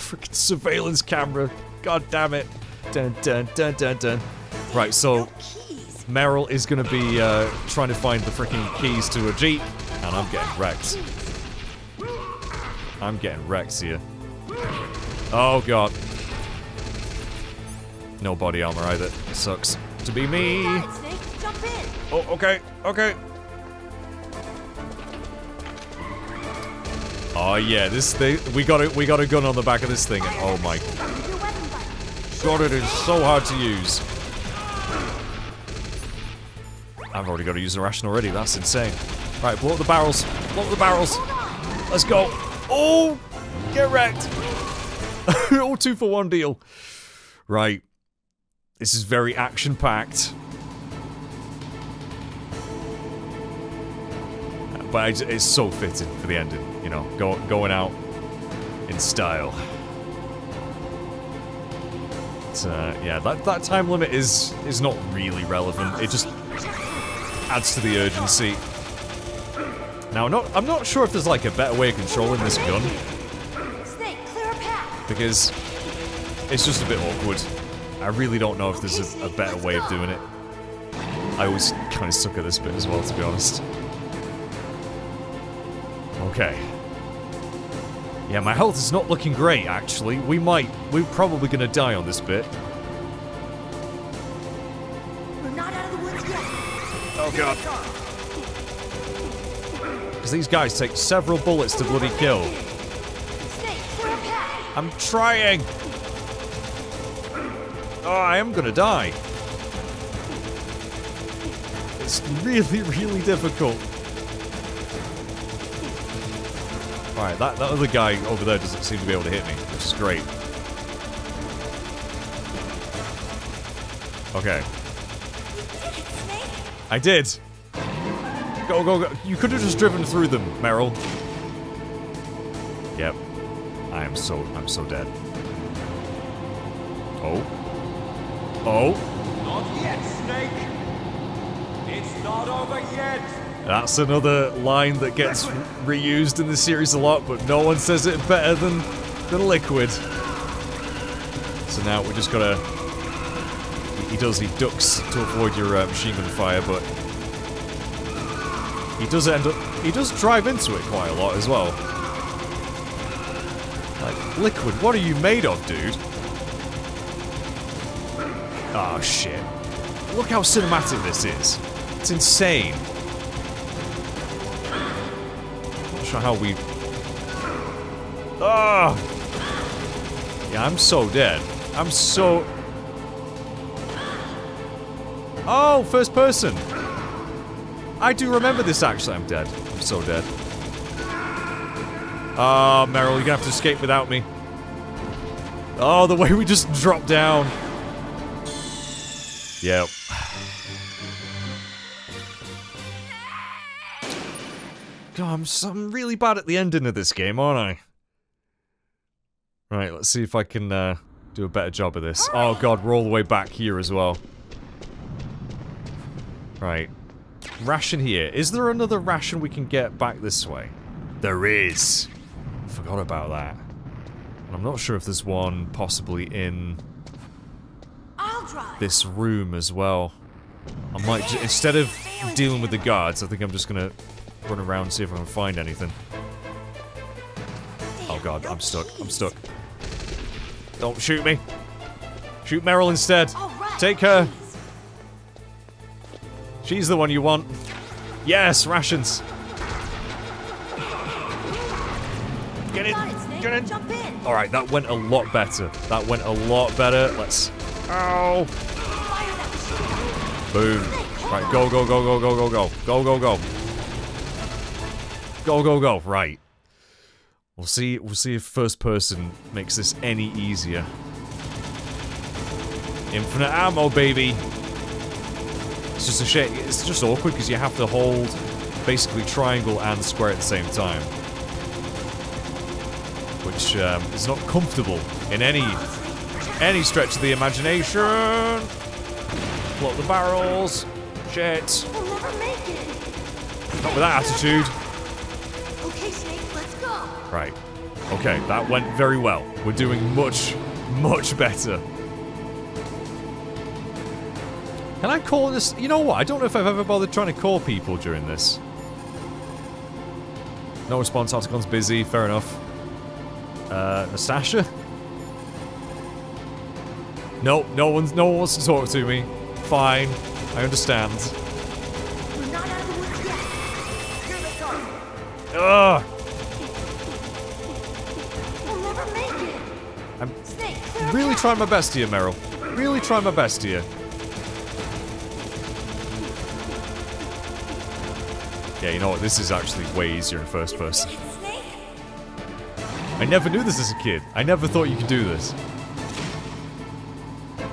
Freaking surveillance camera. God damn it. Dun dun dun dun dun. Right, so Meryl is gonna be uh, trying to find the freaking keys to a jeep, and I'm getting wrecked. I'm getting wrecked here. Oh god. No body armor either. Sucks to be me. Got it, Snake. Jump in. Oh, okay, okay. Oh yeah, this thing we got a we got a gun on the back of this thing, and oh my god, it is so hard to use. I've already got to use the ration already. That's insane. Right, blow up the barrels. Blow up the barrels. Let's go. Oh, get wrecked. oh, two for one deal. Right. This is very action packed. but it's so fitting for the ending, you know, go, going out in style. But, uh, yeah, that, that time limit is is not really relevant. It just adds to the urgency. Now, not, I'm not sure if there's like a better way of controlling this gun Snake, clear a path. because it's just a bit awkward. I really don't know if there's a, a better way of doing it. I always kind of suck at this bit as well, to be honest. Okay. Yeah, my health is not looking great, actually. We might... We're probably gonna die on this bit. We're not out of the woods yet. Oh, God. Because these guys take several bullets to bloody kill. Snake, clear a path. I'm trying! Oh, I am gonna die. It's really, really difficult. Alright, that, that other guy over there doesn't seem to be able to hit me, which is great. Okay. I did. Go, go, go. You could have just driven through them, Meryl. Yep. I am so, I'm so dead. Oh. Oh. Not yet, Snake. It's not over yet. That's another line that gets reused in the series a lot, but no one says it better than, than Liquid. So now we just gotta... He does, he ducks to avoid your uh, machine gun fire, but... He does end up... He does drive into it quite a lot as well. Like, Liquid, what are you made of, dude? Oh, shit. Look how cinematic this is. It's insane. Sure how we... Oh! Yeah, I'm so dead. I'm so... Oh, first person! I do remember this, actually. I'm dead. I'm so dead. Oh, Meryl, you're gonna have to escape without me. Oh, the way we just dropped down. Yep. I'm, so, I'm really bad at the ending of this game, aren't I? Right, let's see if I can uh, do a better job of this. Oh god, we're all the way back here as well. Right. Ration here. Is there another ration we can get back this way? There is. Forgot about that. And I'm not sure if there's one possibly in this room as well. I might, instead of dealing with the guards, I think I'm just gonna run around and see if I can find anything. Oh god, I'm stuck. I'm stuck. Don't shoot me. Shoot Meryl instead. Take her. She's the one you want. Yes, rations. Get in. Get in. Alright, that went a lot better. That went a lot better. Let's... Ow. Boom. Right, go, go, go, go, go, go, go. Go, go, go. Go, go, go. Right. We'll see, we'll see if first person makes this any easier. Infinite ammo, baby. It's just a shit. It's just awkward because you have to hold basically triangle and square at the same time. Which um, is not comfortable in any any stretch of the imagination. Block the barrels. Shit. We'll never make it. Not with that attitude. Right. Okay, that went very well. We're doing much, much better. Can I call this? You know what? I don't know if I've ever bothered trying to call people during this. No response. Otacon's busy. Fair enough. Uh, Nastasha? No, no one's, no one wants to talk to me. Fine. I understand. We're really trying my best here, Meryl. Really trying my best here. Yeah, you know what? This is actually way easier in first person. I never knew this as a kid. I never thought you could do this.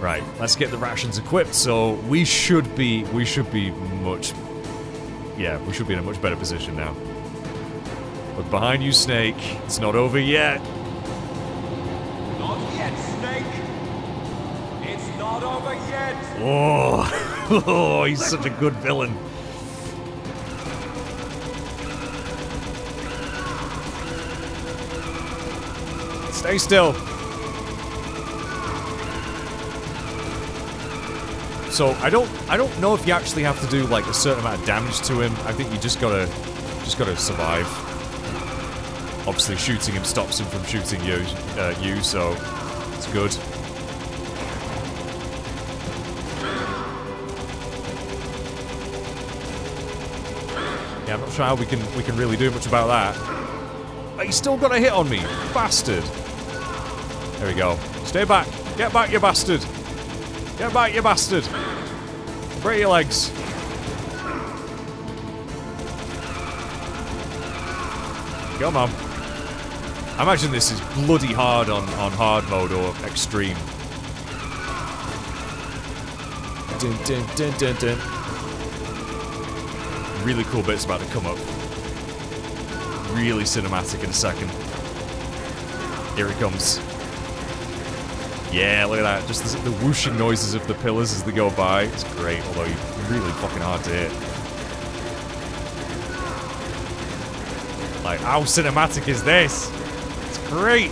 Right, let's get the rations equipped, so we should be, we should be much, yeah, we should be in a much better position now. Look behind you, Snake. It's not over yet. Oh, oh he's such a good villain. Stay still. So I don't I don't know if you actually have to do like a certain amount of damage to him. I think you just gotta just gotta survive. Obviously shooting him stops him from shooting you uh, you, so it's good. Sure how we can we can really do much about that. But he's still got a hit on me, bastard. There we go. Stay back. Get back, you bastard. Get back, you bastard! Break your legs. Come on. I imagine this is bloody hard on, on hard mode or extreme. Dun, dun, dun. Really cool bits about to come up. Really cinematic in a second. Here it comes. Yeah, look at that. Just the, the whooshing noises of the pillars as they go by. It's great, although really fucking hard to hit. Like, how cinematic is this? It's great.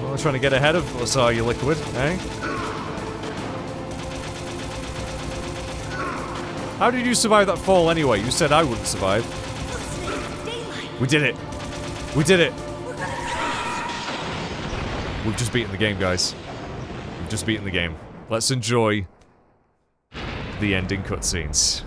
Well, trying to get ahead of us, are you, Liquid? Eh? How did you survive that fall anyway? You said I wouldn't survive. We did it. We did it. We've just beaten the game, guys. We've just beaten the game. Let's enjoy the ending cutscenes.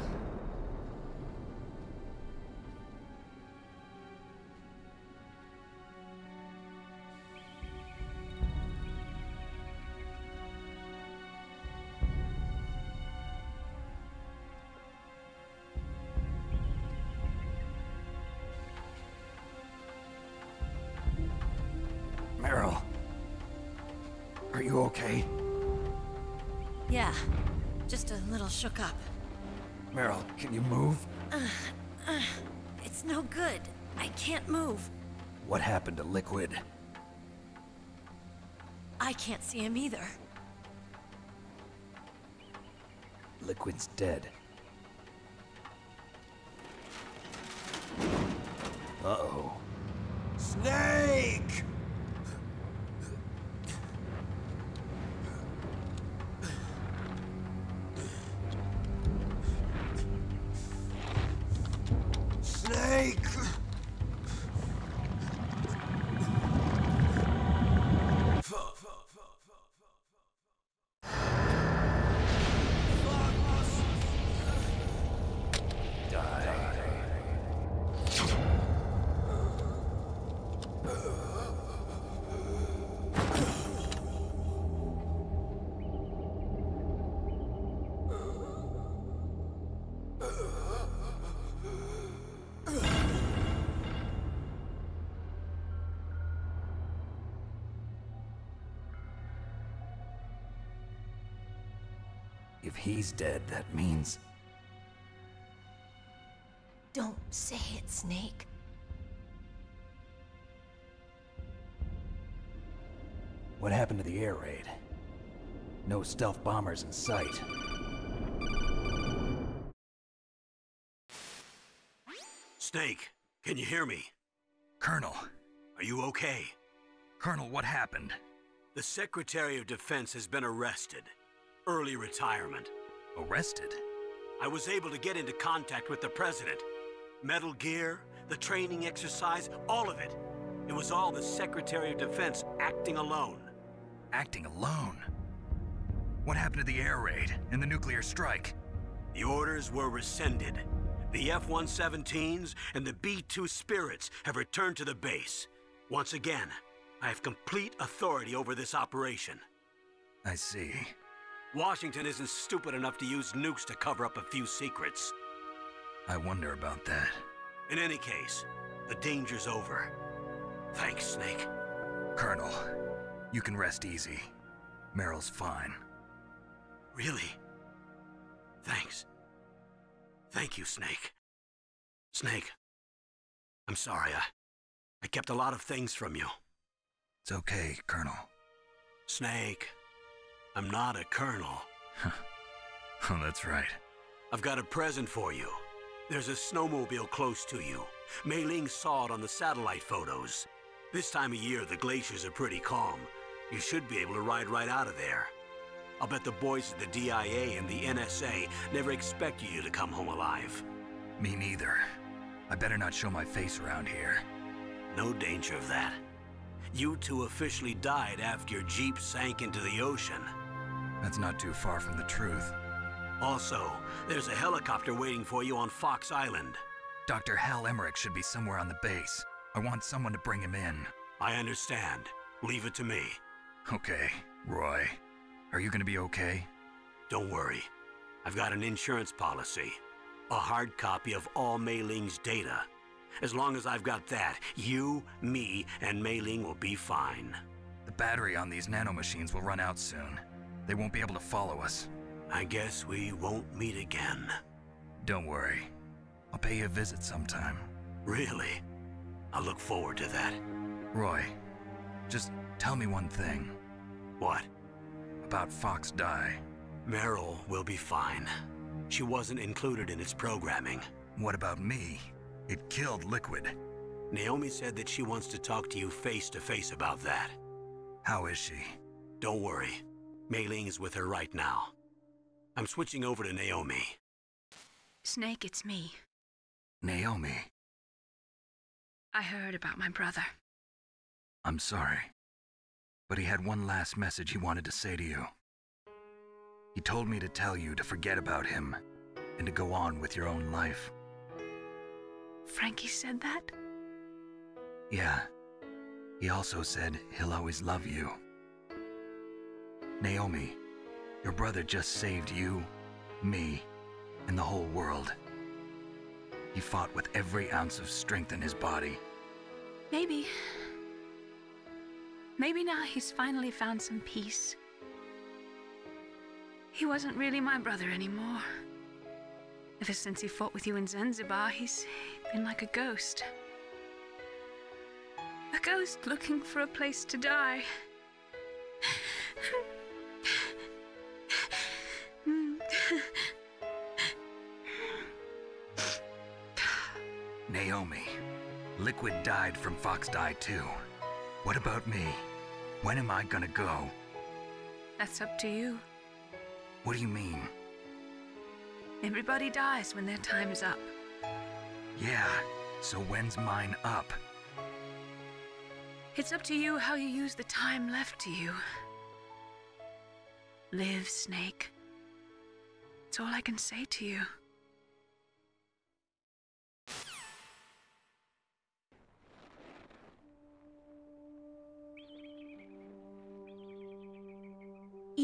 What happened to Liquid? I can't see him either. Liquid's dead. Uh-oh. Snake! He's dead, that means... Don't say it, Snake. What happened to the air raid? No stealth bombers in sight. Snake, can you hear me? Colonel. Are you okay? Colonel, what happened? The Secretary of Defense has been arrested. Early retirement. Arrested? I was able to get into contact with the President. Metal Gear, the training exercise, all of it. It was all the Secretary of Defense acting alone. Acting alone? What happened to the air raid and the nuclear strike? The orders were rescinded. The F-117s and the B-2 Spirits have returned to the base. Once again, I have complete authority over this operation. I see. Washington isn't stupid enough to use nukes to cover up a few secrets. I wonder about that. In any case, the danger's over. Thanks, Snake. Colonel, you can rest easy. Meryl's fine. Really? Thanks. Thank you, Snake. Snake, I'm sorry. I, I kept a lot of things from you. It's okay, Colonel. Snake, I'm not a colonel. oh, that's right. I've got a present for you. There's a snowmobile close to you. Mei Ling saw it on the satellite photos. This time of year, the glaciers are pretty calm. You should be able to ride right out of there. I'll bet the boys at the DIA and the NSA never expected you to come home alive. Me neither. I better not show my face around here. No danger of that. You two officially died after your jeep sank into the ocean. That's not too far from the truth. Also, there's a helicopter waiting for you on Fox Island. Dr. Hal Emmerich should be somewhere on the base. I want someone to bring him in. I understand. Leave it to me. Okay, Roy. Are you gonna be okay? Don't worry. I've got an insurance policy. A hard copy of all Mei Ling's data. As long as I've got that, you, me, and Mei Ling will be fine. The battery on these nanomachines will run out soon. They won't be able to follow us. I guess we won't meet again. Don't worry. I'll pay you a visit sometime. Really? I look forward to that. Roy, just tell me one thing. What? About Fox Die. Meryl will be fine. She wasn't included in its programming. What about me? It killed Liquid. Naomi said that she wants to talk to you face to face about that. How is she? Don't worry. Mei Ling is with her right now. I'm switching over to Naomi. Snake, it's me. Naomi. I heard about my brother. I'm sorry. But he had one last message he wanted to say to you. He told me to tell you to forget about him and to go on with your own life. Frankie said that? Yeah. He also said he'll always love you. Naomi, your brother just saved you, me, and the whole world. He fought with every ounce of strength in his body. Maybe. Maybe now he's finally found some peace. He wasn't really my brother anymore. Ever since he fought with you in Zanzibar, he's been like a ghost. A ghost looking for a place to die. Naomi, Liquid died from Fox Die too. What about me? When am I gonna go? That's up to you. What do you mean? Everybody dies when their time is up. Yeah, so when's mine up? It's up to you how you use the time left to you. Live, Snake. It's all I can say to you.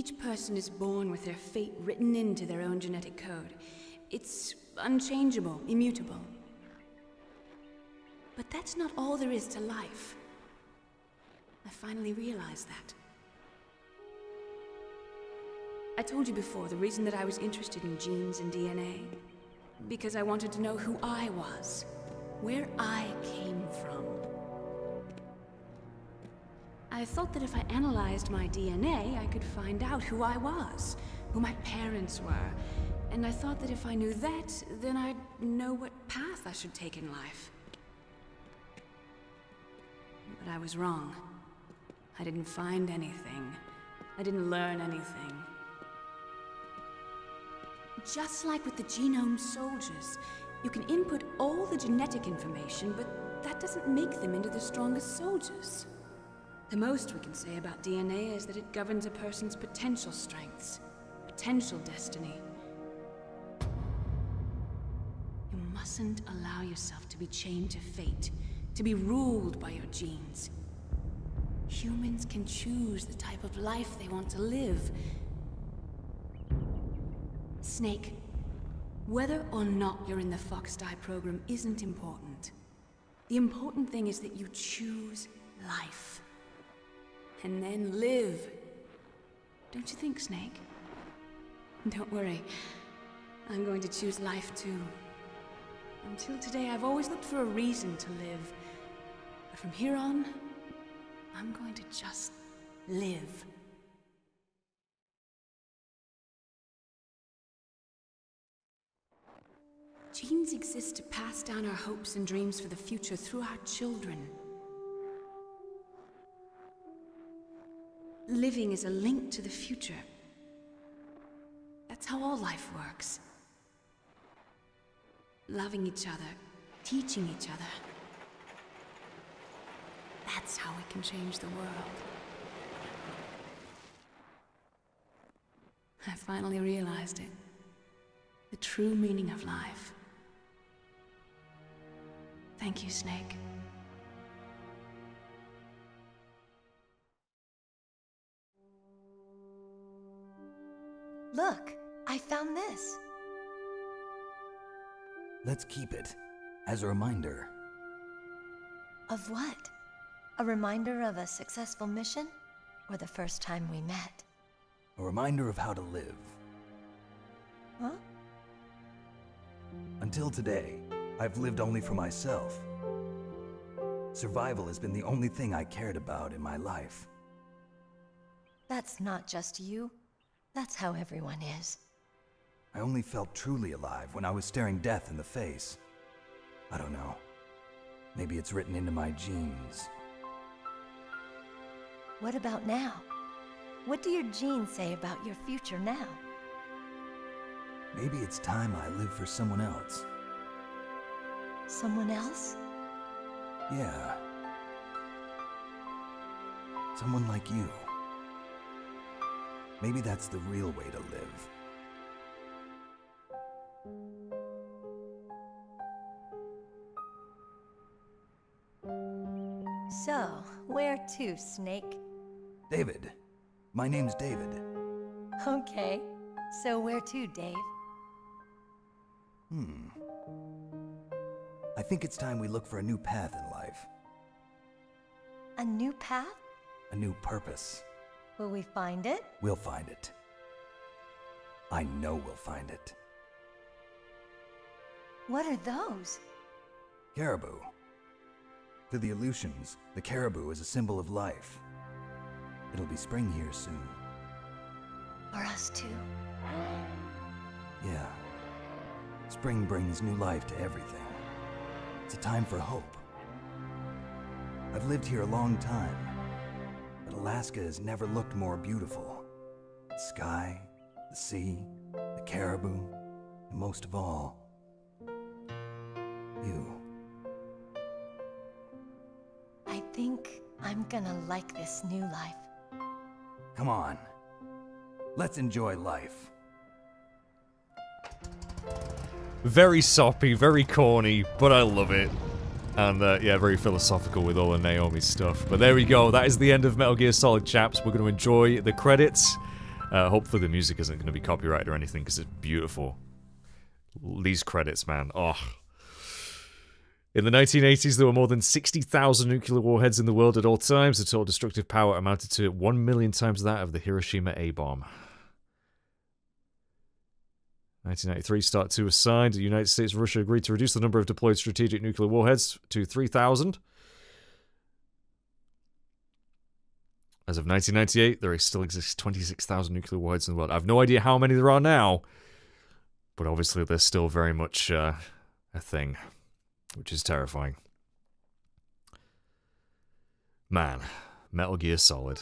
Each person is born with their fate written into their own genetic code. It's unchangeable, immutable. But that's not all there is to life. I finally realized that. I told you before the reason that I was interested in genes and DNA. Because I wanted to know who I was, where I came from. I thought that if I analyzed my DNA, I could find out who I was, who my parents were. And I thought that if I knew that, then I'd know what path I should take in life. But I was wrong. I didn't find anything. I didn't learn anything. Just like with the genome soldiers, you can input all the genetic information, but that doesn't make them into the strongest soldiers. The most we can say about DNA is that it governs a person's potential strengths, potential destiny. You mustn't allow yourself to be chained to fate, to be ruled by your genes. Humans can choose the type of life they want to live. Snake, whether or not you're in the Fox Die program isn't important. The important thing is that you choose life. And then live. Don't you think, Snake? Don't worry. I'm going to choose life too. Until today, I've always looked for a reason to live. But from here on, I'm going to just live. Genes exist to pass down our hopes and dreams for the future through our children. Living is a link to the future. That's how all life works. Loving each other, teaching each other. That's how we can change the world. I finally realized it. The true meaning of life. Thank you, Snake. Look, I found this. Let's keep it as a reminder. Of what? A reminder of a successful mission? Or the first time we met? A reminder of how to live. Huh? Until today, I've lived only for myself. Survival has been the only thing I cared about in my life. That's not just you. That's how everyone is. I only felt truly alive when I was staring death in the face. I don't know. Maybe it's written into my genes. What about now? What do your genes say about your future now? Maybe it's time I live for someone else. Someone else? Yeah. Someone like you. Maybe that's the real way to live. So, where to, Snake? David. My name's David. Okay. So where to, Dave? Hmm. I think it's time we look for a new path in life. A new path? A new purpose. Will we find it? We'll find it. I know we'll find it. What are those? Caribou. To the Aleutians, the caribou is a symbol of life. It'll be spring here soon. For us too. Yeah. Spring brings new life to everything. It's a time for hope. I've lived here a long time, but Alaska has never looked more beautiful. The sky, the sea, the caribou, and most of all, you. I think I'm gonna like this new life. Come on. Let's enjoy life. Very soppy, very corny, but I love it. And uh, yeah, very philosophical with all of Naomi's stuff. But there we go, that is the end of Metal Gear Solid, chaps. We're going to enjoy the credits. Uh, hopefully the music isn't going to be copyrighted or anything, because it's beautiful. These credits, man. Oh. In the 1980s, there were more than 60,000 nuclear warheads in the world at all times. The total destructive power amounted to 1 million times that of the Hiroshima A-bomb. 1993, START 2 was signed. The United States and Russia agreed to reduce the number of deployed strategic nuclear warheads to 3,000. As of 1998, there still exists 26,000 nuclear warheads in the world. I have no idea how many there are now, but obviously they're still very much uh, a thing, which is terrifying. Man, Metal Gear Solid.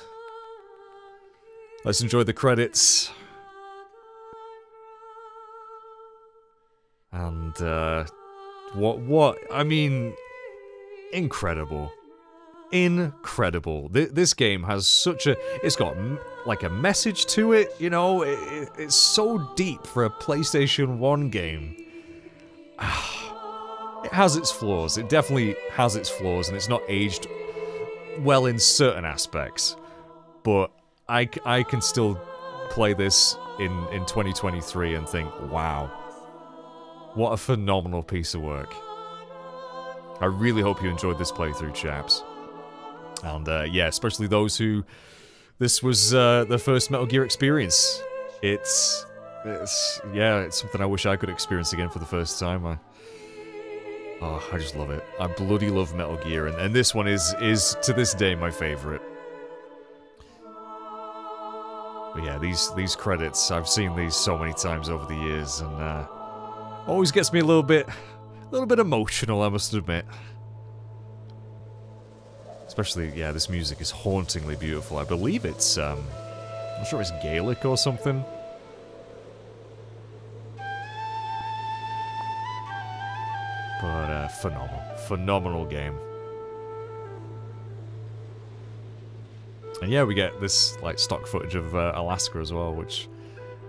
Let's enjoy the credits. And, uh, what, what, I mean, incredible. Incredible. Th this game has such a, it's got, like, a message to it, you know? It, it, it's so deep for a PlayStation 1 game. it has its flaws. It definitely has its flaws, and it's not aged well in certain aspects. But I, I can still play this in, in 2023 and think, wow, what a phenomenal piece of work. I really hope you enjoyed this playthrough, chaps. And uh, yeah, especially those who this was uh, first Metal Gear experience. It's, it's, yeah, it's something I wish I could experience again for the first time. I, oh, I just love it. I bloody love Metal Gear, and, and this one is is to this day my favorite. But yeah, these these credits, I've seen these so many times over the years, and uh, always gets me a little bit, a little bit emotional, I must admit. Especially, yeah, this music is hauntingly beautiful. I believe it's, um, I'm sure it's Gaelic or something. But, uh, phenomenal. Phenomenal game. And yeah, we get this, like, stock footage of uh, Alaska as well, which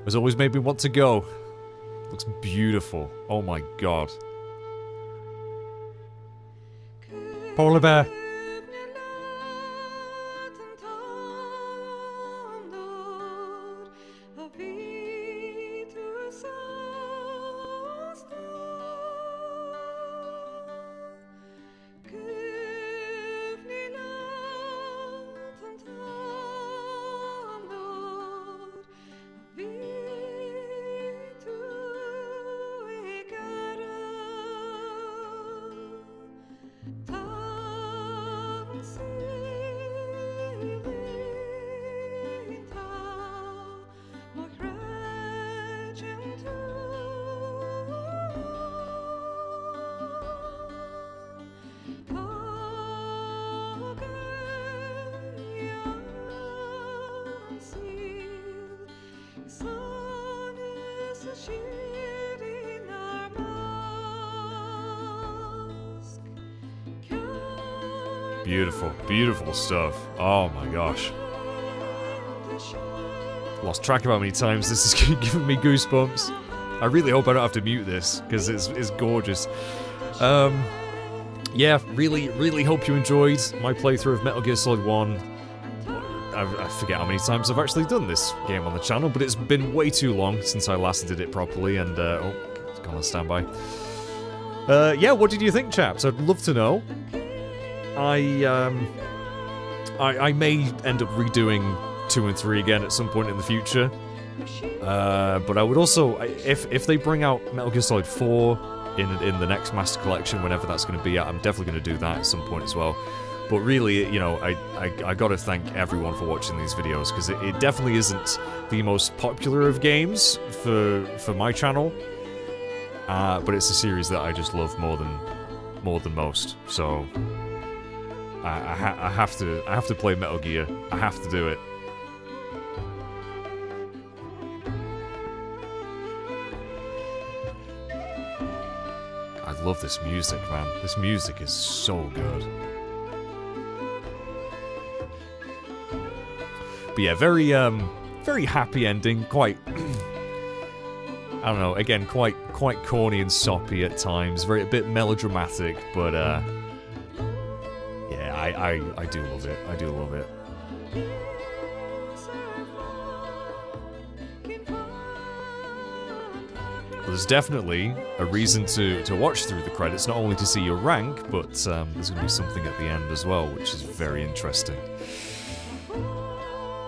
has always made me want to go. Looks beautiful. Oh my god. Polar bear. Beautiful stuff. Oh my gosh. Lost track of how many times this is giving me goosebumps. I really hope I don't have to mute this, because it's, it's gorgeous. Um, yeah, really, really hope you enjoyed my playthrough of Metal Gear Solid 1. I, I, forget how many times I've actually done this game on the channel, but it's been way too long since I last did it properly, and, uh, oh, it's gone on standby. Uh, yeah, what did you think, chaps? I'd love to know. I, um, I, I may end up redoing 2 and 3 again at some point in the future. Uh, but I would also, if if they bring out Metal Gear Solid 4 in in the next Master Collection, whenever that's going to be I'm definitely going to do that at some point as well. But really, you know, I, I, I gotta thank everyone for watching these videos, because it, it definitely isn't the most popular of games for for my channel. Uh, but it's a series that I just love more than more than most. So I, I, ha I have to I have to play Metal Gear. I have to do it. I love this music, man. This music is so good. But yeah, very um very happy ending, quite I don't know, again quite quite corny and soppy at times, very a bit melodramatic, but uh I, I, I do love it. I do love it. There's definitely a reason to, to watch through the credits, not only to see your rank, but um, there's going to be something at the end as well, which is very interesting.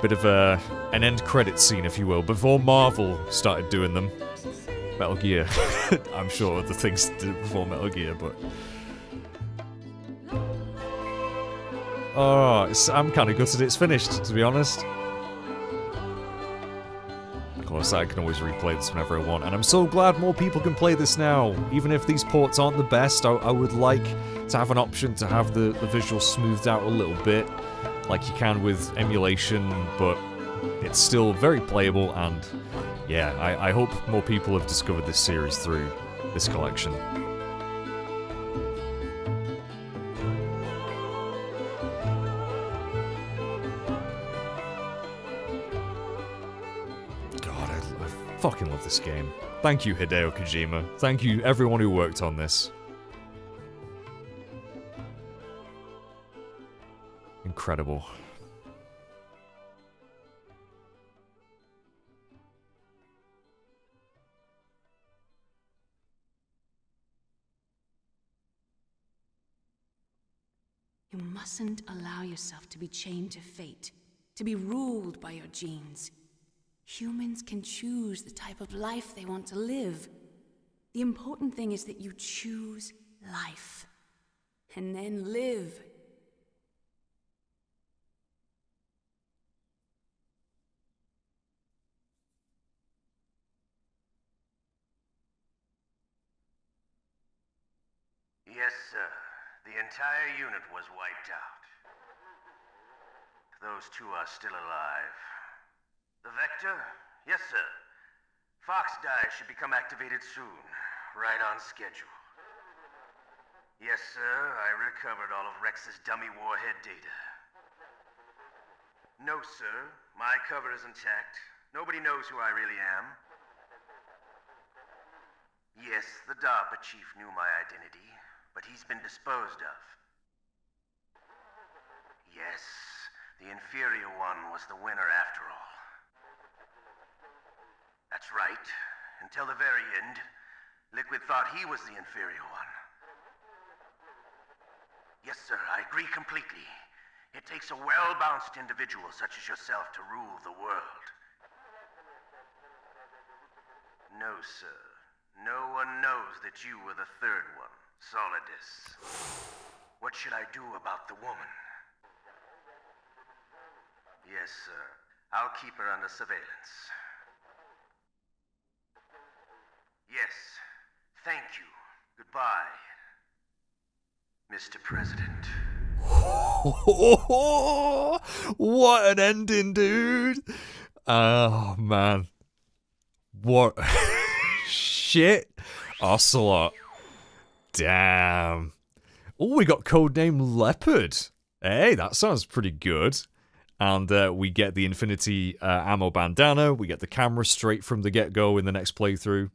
Bit of a, an end credit scene, if you will, before Marvel started doing them. Metal Gear. I'm sure the things did before Metal Gear, but... Oh, I'm kind of gutted it's finished, to be honest. Of course, I can always replay this whenever I want, and I'm so glad more people can play this now. Even if these ports aren't the best, I, I would like to have an option to have the, the visuals smoothed out a little bit, like you can with emulation, but it's still very playable, and yeah, I, I hope more people have discovered this series through this collection. Fucking love this game. Thank you, Hideo Kojima. Thank you, everyone who worked on this. Incredible. You mustn't allow yourself to be chained to fate, to be ruled by your genes. Humans can choose the type of life they want to live. The important thing is that you choose life. And then live. Yes, sir. The entire unit was wiped out. Those two are still alive. The Vector? Yes, sir. Fox die should become activated soon. Right on schedule. Yes, sir. I recovered all of Rex's dummy warhead data. No, sir. My cover is intact. Nobody knows who I really am. Yes, the DARPA chief knew my identity, but he's been disposed of. Yes, the inferior one was the winner after all. That's right. Until the very end, Liquid thought he was the inferior one. Yes, sir, I agree completely. It takes a well-balanced individual such as yourself to rule the world. No, sir. No one knows that you were the third one, Solidus. What should I do about the woman? Yes, sir. I'll keep her under surveillance. Yes. Thank you. Goodbye, Mr. President. what an ending, dude! Oh man, what shit, Ocelot. Damn. Oh, we got codename Leopard. Hey, that sounds pretty good. And uh, we get the Infinity uh, ammo bandana. We get the camera straight from the get go in the next playthrough.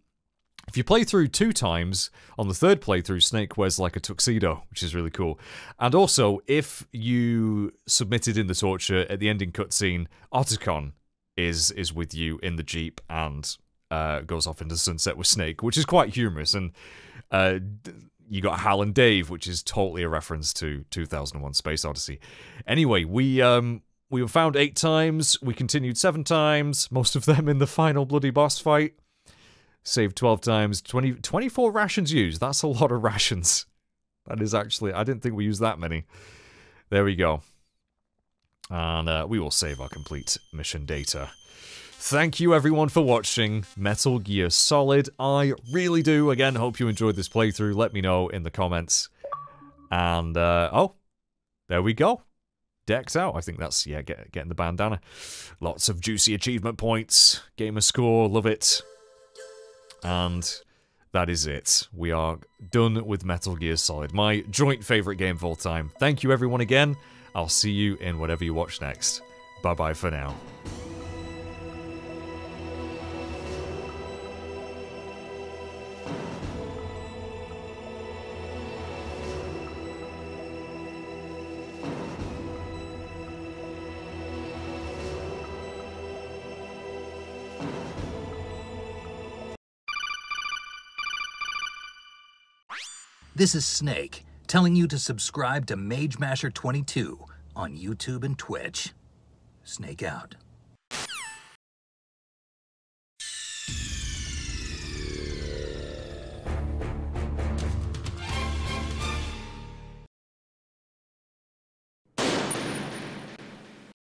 If you play through two times, on the third playthrough, Snake wears like a tuxedo, which is really cool. And also, if you submitted in the torture at the ending cutscene, Otacon is is with you in the jeep and uh, goes off into sunset with Snake, which is quite humorous. And uh, you got Hal and Dave, which is totally a reference to 2001: Space Odyssey. Anyway, we um we were found eight times. We continued seven times, most of them in the final bloody boss fight. Saved 12 times, 20, 24 rations used. That's a lot of rations. That is actually, I didn't think we used that many. There we go. And uh, we will save our complete mission data. Thank you everyone for watching Metal Gear Solid. I really do. Again, hope you enjoyed this playthrough. Let me know in the comments. And, uh, oh, there we go. Decked out. I think that's, yeah, get, getting the bandana. Lots of juicy achievement points. Gamer score, love it. And that is it. We are done with Metal Gear Solid, my joint favourite game of all time. Thank you everyone again. I'll see you in whatever you watch next. Bye bye for now. This is Snake, telling you to subscribe to Mage Masher 22 on YouTube and Twitch. Snake out.